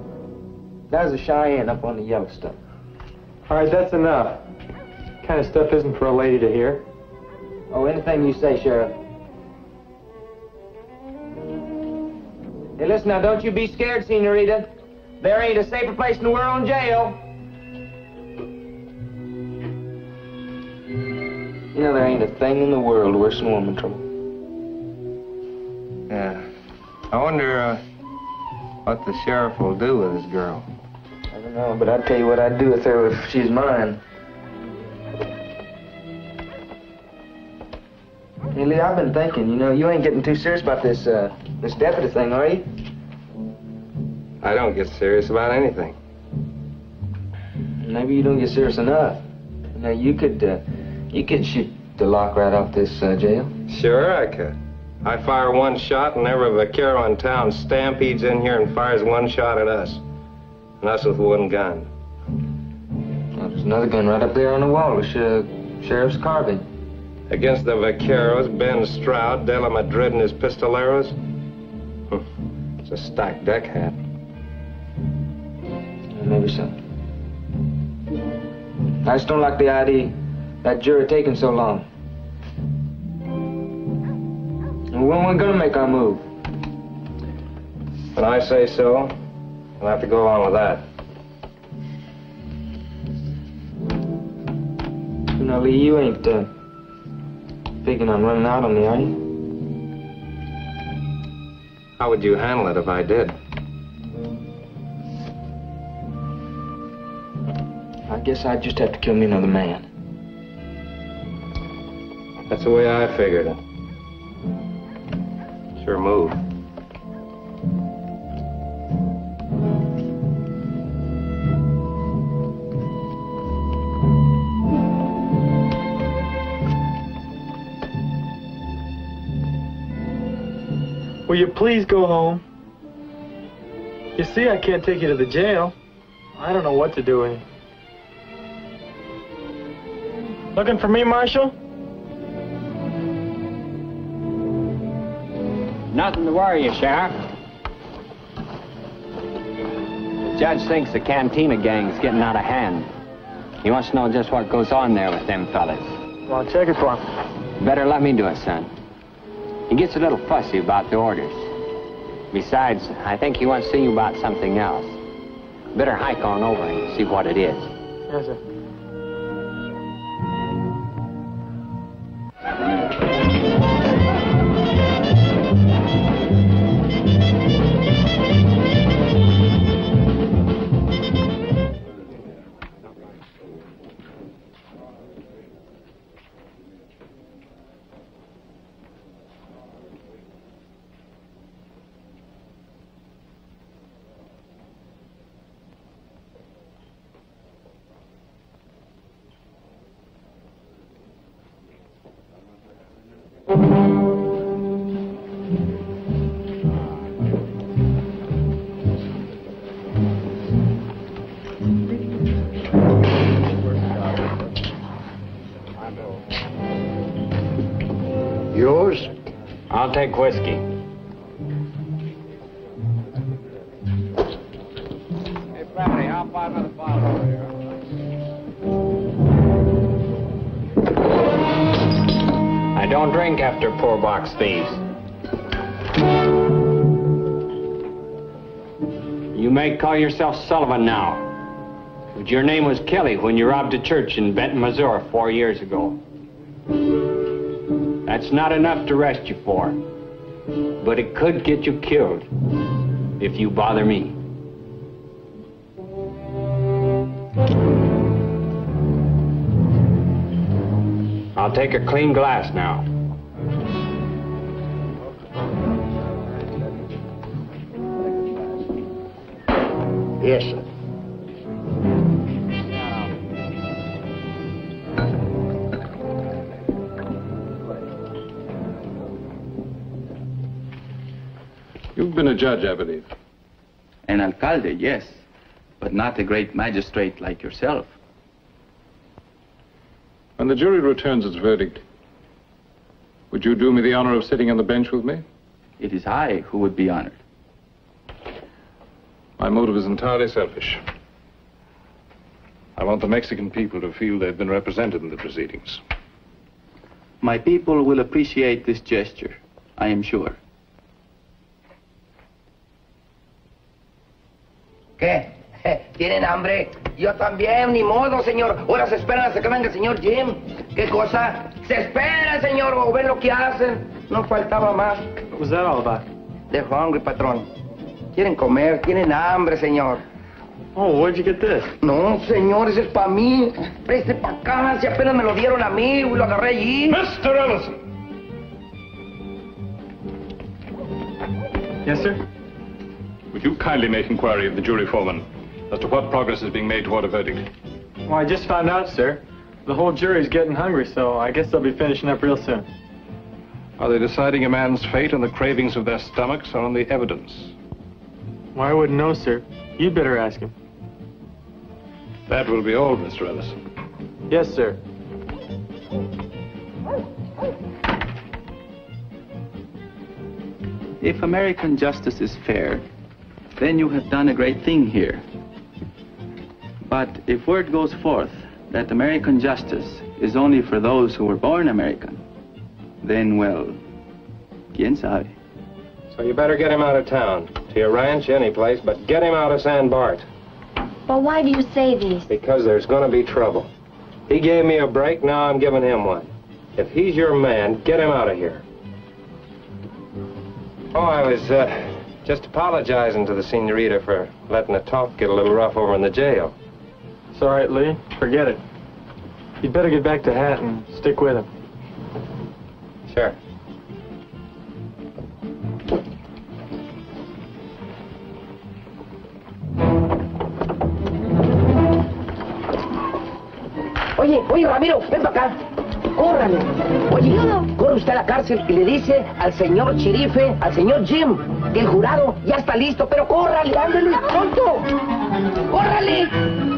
that was a Cheyenne up on the Yellowstone. All right, that's enough. Kind of stuff isn't for a lady to hear. Oh, anything you say, Sheriff. Hey, listen now, don't you be scared, Senorita. There ain't a safer place in the world than jail. You know, there ain't a thing in the world worse than woman trouble. Yeah. I wonder uh, what the sheriff will do with this girl. I don't know, but I'd tell you what I'd do with her if she's mine. Hey, Lee, I've been thinking, you know, you ain't getting too serious about this, uh, this deputy thing, are you? I don't get serious about anything. Maybe you don't get serious enough. Now, you could, uh, you could shoot the lock right off this uh, jail. Sure I could. I fire one shot and every vaquero in town stampedes in here and fires one shot at us. And us with one gun. Well, there's another gun right up there on the wall with uh, Sheriff's carbine. Against the vaqueros, Ben Stroud, De La Madrid, and his pistoleros. It's a stacked deck hat. Maybe so. I just don't like the idea that jury taking so long. And when we're gonna make our move? When I say so, we'll have to go along with that. You know, Lee, you ain't uh, big on running out on me, are you? How would you handle it if I did? I guess I'd just have to kill me another man. That's the way I figured it. Sure move. Will you please go home? You see, I can't take you to the jail. I don't know what to do with you. Looking for me, Marshal? Nothing to worry you, Sheriff. The judge thinks the Cantina gang's getting out of hand. He wants to know just what goes on there with them fellas. Well, check it for him. Better let me do it, son. He gets a little fussy about the orders. Besides, I think he wants to see you about something else. Better hike on over and see what it is. Yes, sir. Whiskey. Hey, Brownie, how about another bottle over here? I don't drink after poor box thieves. You may call yourself Sullivan now, but your name was Kelly when you robbed a church in Benton, Missouri four years ago. That's not enough to arrest you for, but it could get you killed if you bother me. I'll take a clean glass now. Yes, sir. Been a judge, I believe. An alcalde, yes, but not a great magistrate like yourself. When the jury returns its verdict, Would you do me the honor of sitting on the bench with me? It is I who would be honored. My motive is entirely selfish. I want the Mexican people to feel they've been represented in the proceedings. My people will appreciate this gesture, I am sure. ¿Qué? ¿Tienen hambre? Yo también, ni modo, señor. Ahora se esperan hasta que venga el señor Jim. ¿Qué cosa? Se espera, señor, o ven lo que hacen. No faltaba más. What was that all about? They're hungry, patrón. Quieren comer, tienen hambre, señor. Oh, where'd you get this? No, señor, ese es para mí. Preste para acá, si apenas me lo dieron a mí, y lo agarré allí. Mr. Ellison! Yes, sir? Would you kindly make inquiry of the jury foreman as to what progress is being made toward a verdict? Well, I just found out, sir. The whole jury's getting hungry, so I guess they'll be finishing up real soon. Are they deciding a man's fate on the cravings of their stomachs or on the evidence? Why, I wouldn't know, sir. You'd better ask him. That will be all, Mr. Ellison. Yes, sir. If American justice is fair, then you have done a great thing here. But if word goes forth that American justice is only for those who were born American, then, well, quién sabe. So you better get him out of town. To your ranch, any place, but get him out of San Bart. But why do you say this? Because there's gonna be trouble. He gave me a break, now I'm giving him one. If he's your man, get him out of here. Oh, I was, uh, just apologizing to the senorita for letting the talk get a little rough over in the jail. It's all right, Lee. Forget it. You'd better get back to Hat and stick with him. Sure. Oye, oye, Ramiro, ven para acá. Oh, Córrale. Oye, corre usted a la cárcel y le dice al señor sherife, al señor Jim, que el jurado ya está listo, pero córrale, ándale, pronto. Córrale.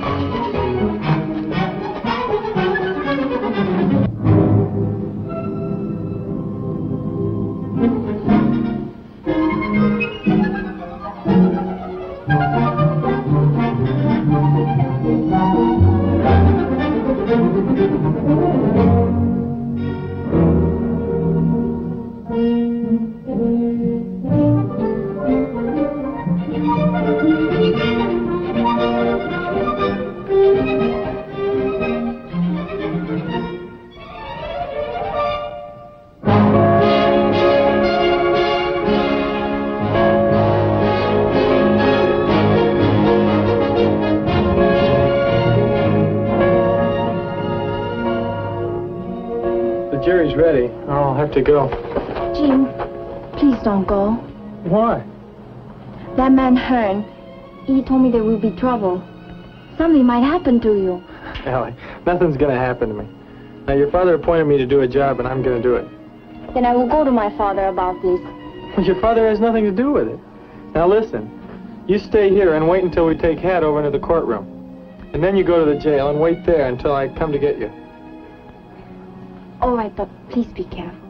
To go. Jim, please don't go. Why? That man Hearn, he told me there will be trouble. Something might happen to you. Ellie, nothing's gonna happen to me. Now, your father appointed me to do a job, and I'm gonna do it. Then I will go to my father about this. But your father has nothing to do with it. Now, listen. You stay here and wait until we take Hat over into the courtroom. And then you go to the jail and wait there until I come to get you. All right, but please be careful.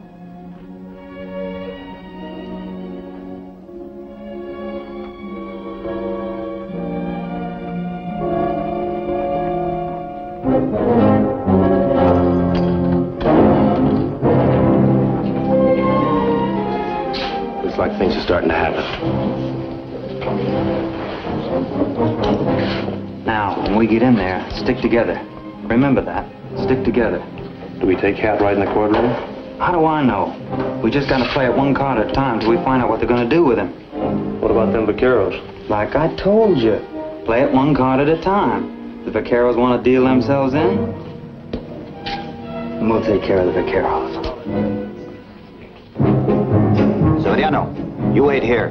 Stick together. Remember that. Stick together. Do we take Hat right in the courtroom? How do I know? We just gotta play it one card at a time till we find out what they're gonna do with him. What about them vaqueros? Like I told you, play it one card at a time. The vaqueros want to deal themselves in, and we'll take care of the vaqueros. Severiano, you wait here.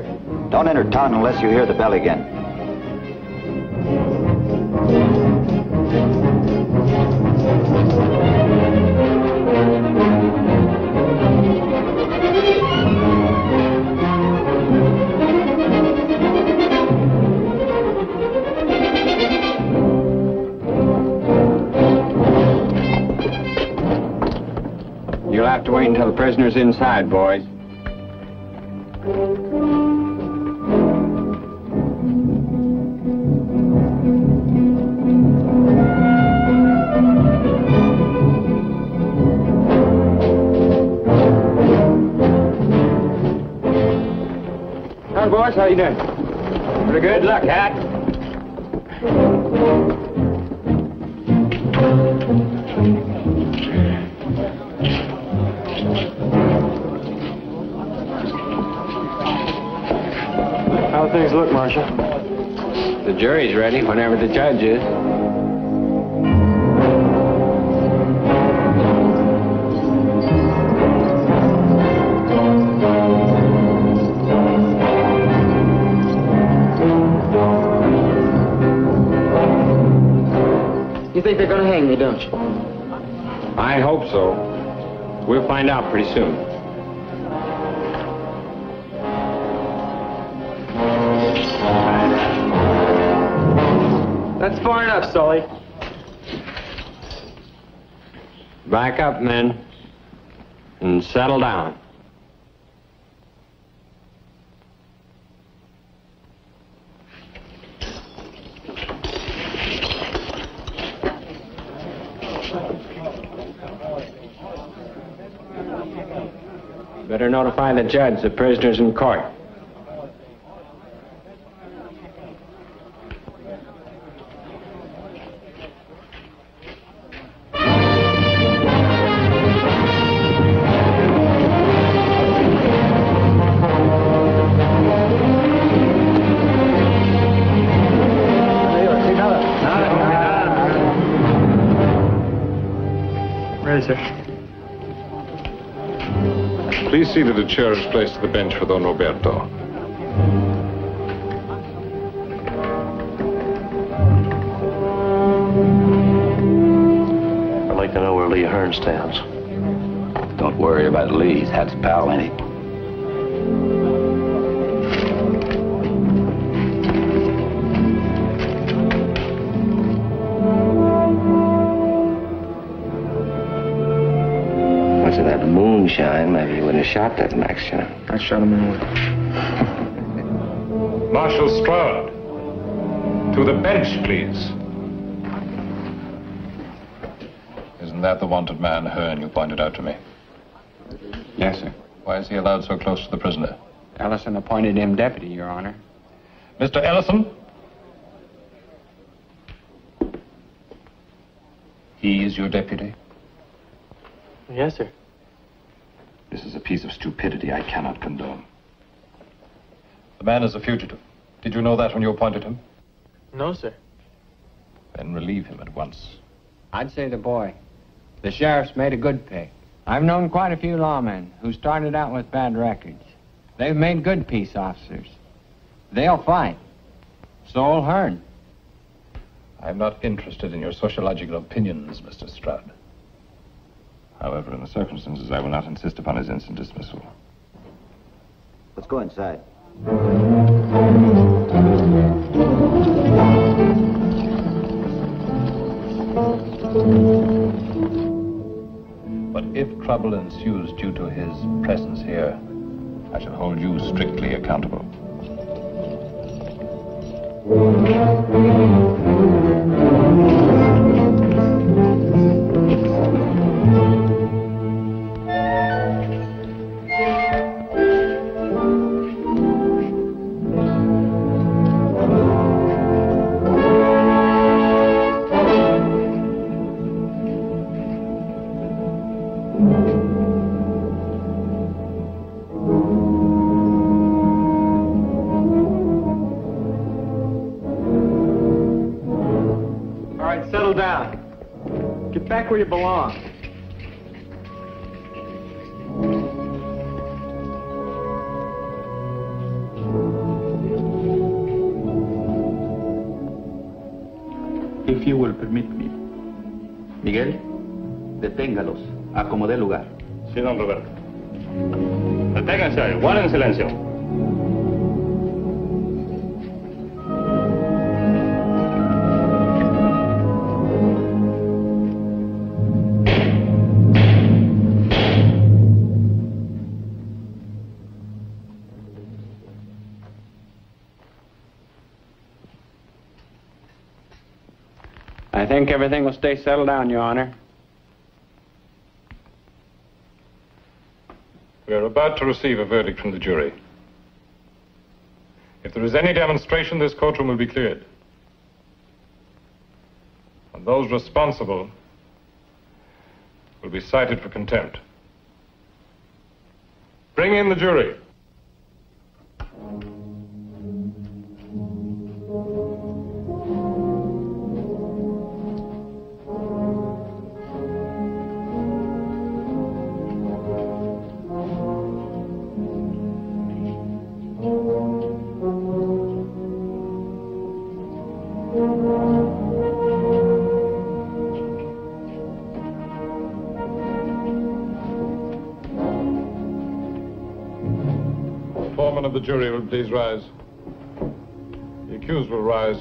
Don't enter town unless you hear the bell again. Wait until the prisoners inside, boys. Hi, boys. How you doing? Pretty. Good luck, Hat. The jury's ready whenever the judge is. You think they're gonna hang me, don't you? I hope so. We'll find out pretty soon. Enough, Sully. Back up, men. And settle down. Better notify the judge the prisoner's in court. Chair is placed at the bench for Don Roberto. I'd like to know where Lee Hearn stands. Don't worry about Lee. He's Hat's pal, ain't he? Moonshine, maybe you wouldn't have shot that Mex, you know. I shot him anyway. Marshal Stroud. To the bench, please. Isn't that the wanted man, Hearn, you pointed out to me? Yes, sir. Why is he allowed so close to the prisoner? Ellison appointed him deputy, Your Honor. Mr. Ellison? He is your deputy? Yes, sir. This is a piece of stupidity I cannot condone. The man is a fugitive. Did you know that when you appointed him? No, sir. Then relieve him at once. I'd say the boy. The sheriff's made a good pick. I've known quite a few lawmen who started out with bad records. They've made good peace officers. They'll fight. So'll Hearn. I'm not interested in your sociological opinions, Mr. Stroud. However, in the circumstances, I will not insist upon his instant dismissal. Let's go inside. But if trouble ensues due to his presence here, I shall hold you strictly accountable. All where you belong. If you will permit me. Miguel, deténgalos. Acomodé lugar. Sí, don Roberto. Deténganse, guarden silencio. I think everything will stay settled down, Your Honor. We are about to receive a verdict from the jury. If there is any demonstration, this courtroom will be cleared. And those responsible will be cited for contempt. Bring in the jury. Jury will please rise. The accused will rise.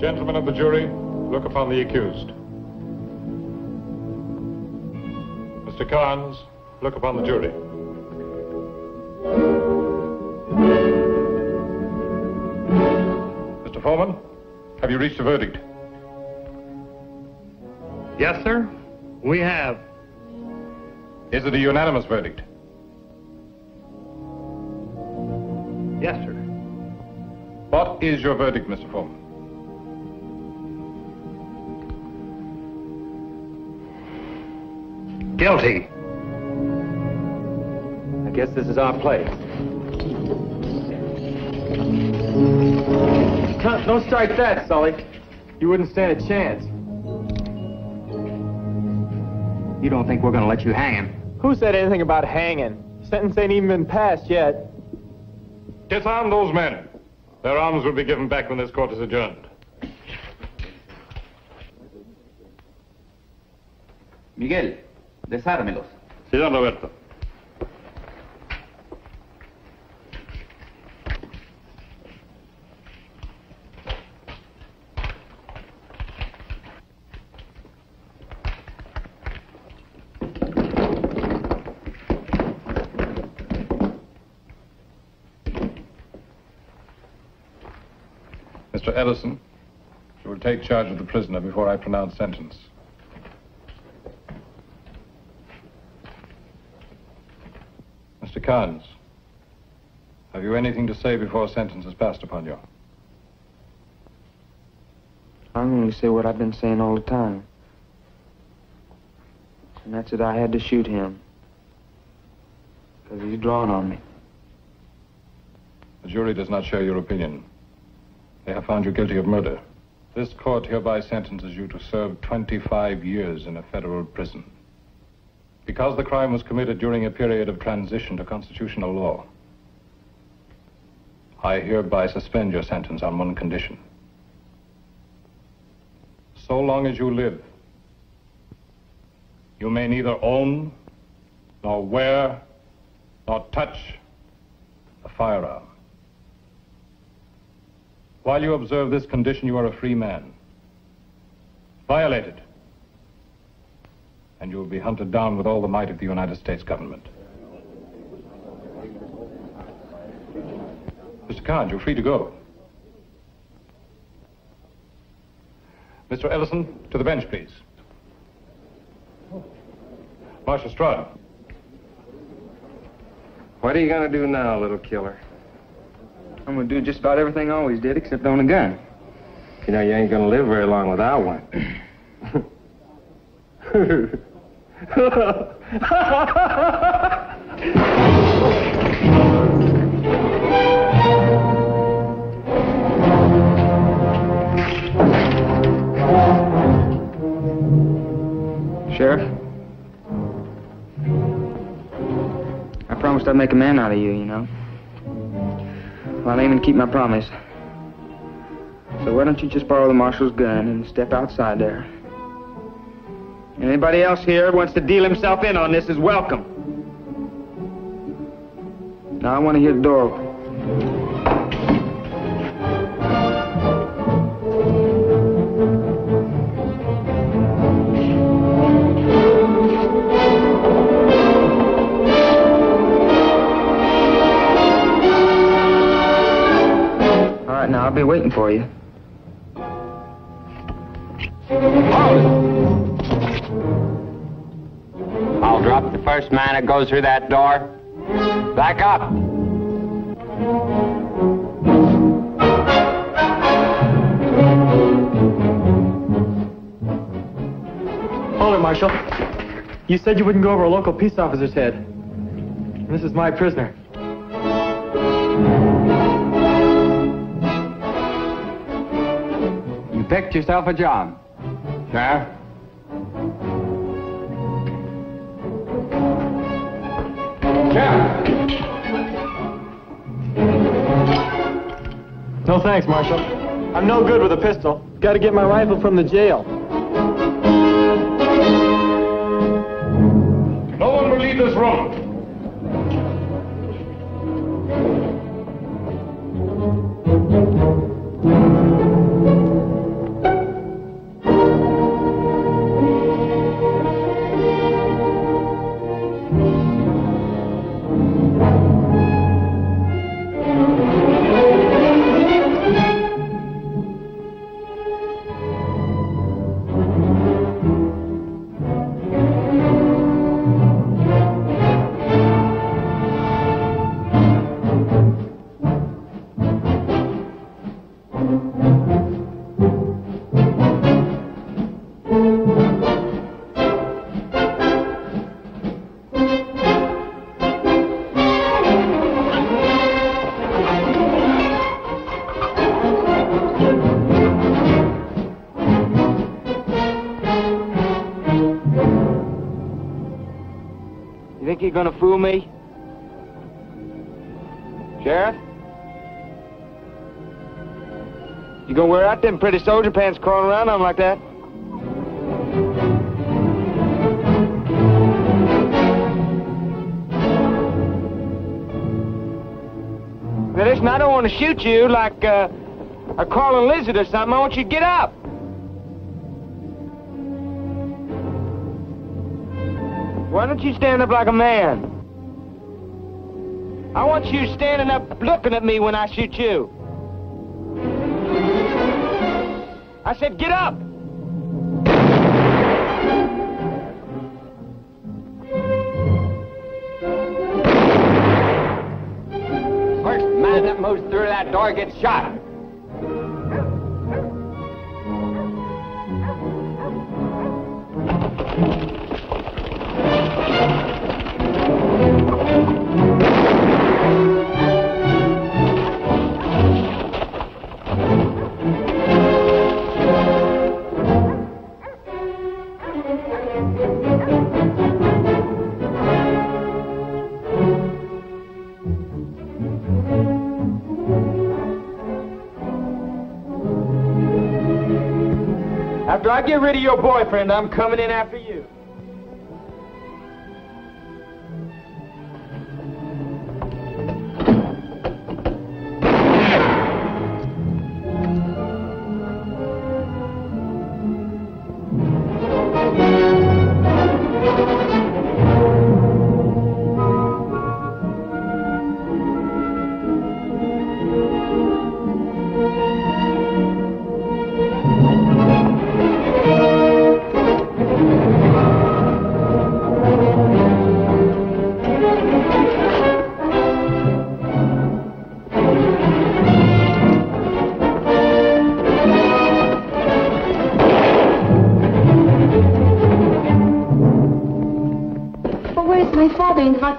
Gentlemen of the jury, look upon the accused. Mr. Carnes, look upon the jury. Mr. Foreman, have you reached a verdict? Yes, sir. We have. Is it a unanimous verdict? Yes, sir. What is your verdict, Mr. Foreman? Guilty. I guess this is our place. Don't don't strike that, Sully. You wouldn't stand a chance. You don't think we're gonna let you hang him? Who said anything about hanging? Sentence ain't even been passed yet. Disarm those men. Their arms will be given back when this court is adjourned. Miguel, desármelos. Sí, don Roberto. Mr. Ellison, you will take charge of the prisoner before I pronounce sentence. Mr. Carnes, have you anything to say before sentence is passed upon you? I'm going to say what I've been saying all the time. And that's that I had to shoot him. Because he's drawn on me. The jury does not share your opinion. They have found you guilty of murder. This court hereby sentences you to serve 25 years in a federal prison. Because the crime was committed during a period of transition to constitutional law, I hereby suspend your sentence on one condition. So long as you live, you may neither own, nor wear, nor touch a firearm. While you observe this condition, you are a free man. Violate it, and you will be hunted down with all the might of the United States government. Mr. Carnes, you're free to go. Mr. Ellison, to the bench, please. Marshal Stroud. What are you going to do now, little killer? I'm going to do just about everything I always did, except own a gun. You know, you ain't gonna live very long without one. Sheriff? I promised I'd make a man out of you, you know. Well, I aim to keep my promise. So why don't you just borrow the marshal's gun and step outside there? Anybody else here wants to deal himself in on this is welcome. Now I want to hear the door open. Be waiting for you. I'll drop the first man that goes through that door. Back up. Hold it, Marshal. You said you wouldn't go over a local peace officer's head. This is my prisoner. Picked yourself a job. Sheriff? No thanks, Marshal. I'm no good with a pistol. Got to get my rifle from the jail. Gonna fool me? Sheriff? You gonna wear out them pretty soldier pants crawling around on like that? Now listen, I don't want to shoot you like uh, a crawling lizard or something. I want you to get up. Don't you stand up like a man? I want you standing up looking at me when I shoot you. I said, get up! First man that moves through that door gets shot. I get rid of your boyfriend, I'm coming in after you.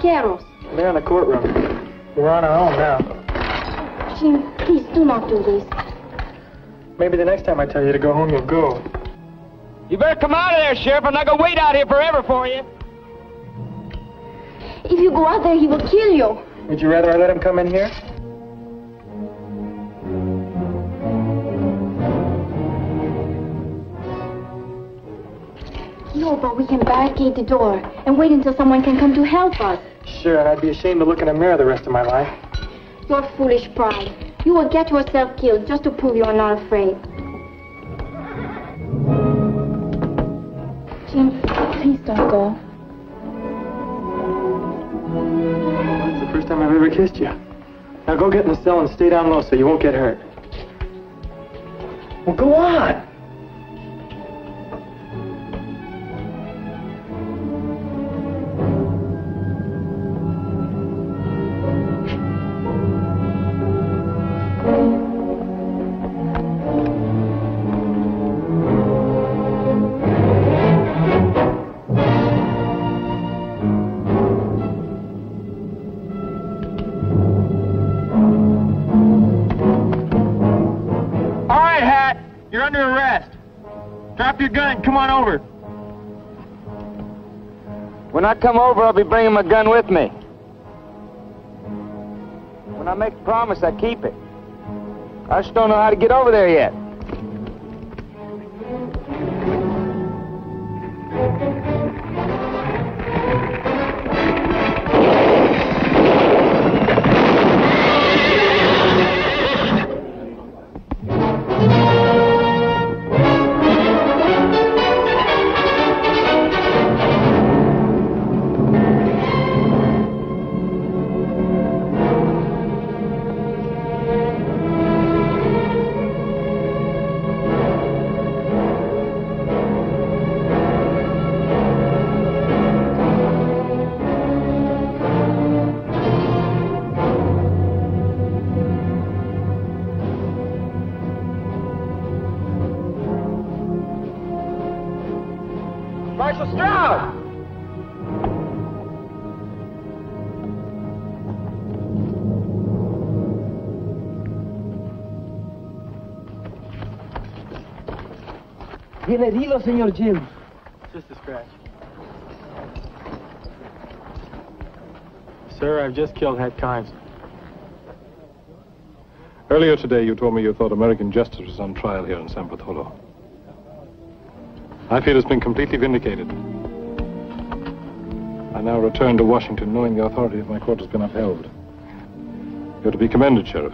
Vaqueros? They're in the courtroom. We're on our own now. Jim, please do not do this. Maybe the next time I tell you to go home, you'll go. You better come out of there, Sheriff. I'm not gonna wait out here forever for you. If you go out there, he will kill you. Would you rather I let him come in here? No, but we can barricade the door and wait until someone can come to help us. Sure, and I'd be ashamed to look in a mirror the rest of my life. Your foolish pride. You will get yourself killed just to prove you are not afraid. Jim, please don't go. It's the first time I've ever kissed you. Now go get in the cell and stay down low so you won't get hurt. Well, go on. You're under arrest. Drop your gun come on over. When I come over, I'll be bringing my gun with me. When I make a promise, I keep it. I just don't know how to get over there yet. Bien herido, señor Jim. Just a scratch. Sir, I've just killed Hat Kimes. Earlier today, you told me you thought American justice was on trial here in San Bartolo. I feel it's been completely vindicated. I now return to Washington knowing the authority of my court has been upheld. You're to be commended, Sheriff.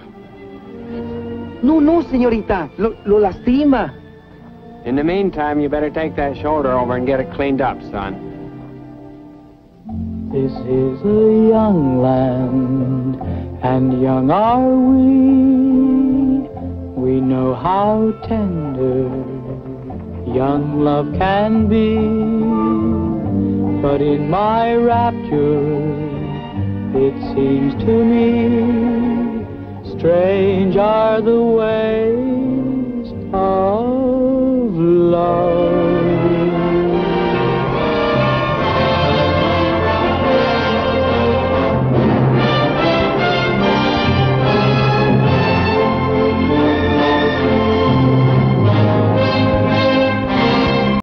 No, no, señorita. Lo, lo lastima. In the meantime, you better take that shoulder over and get it cleaned up, son. This is a young land, and young are we. We know how tender young love can be. But in my rapture, it seems to me strange are the ways love.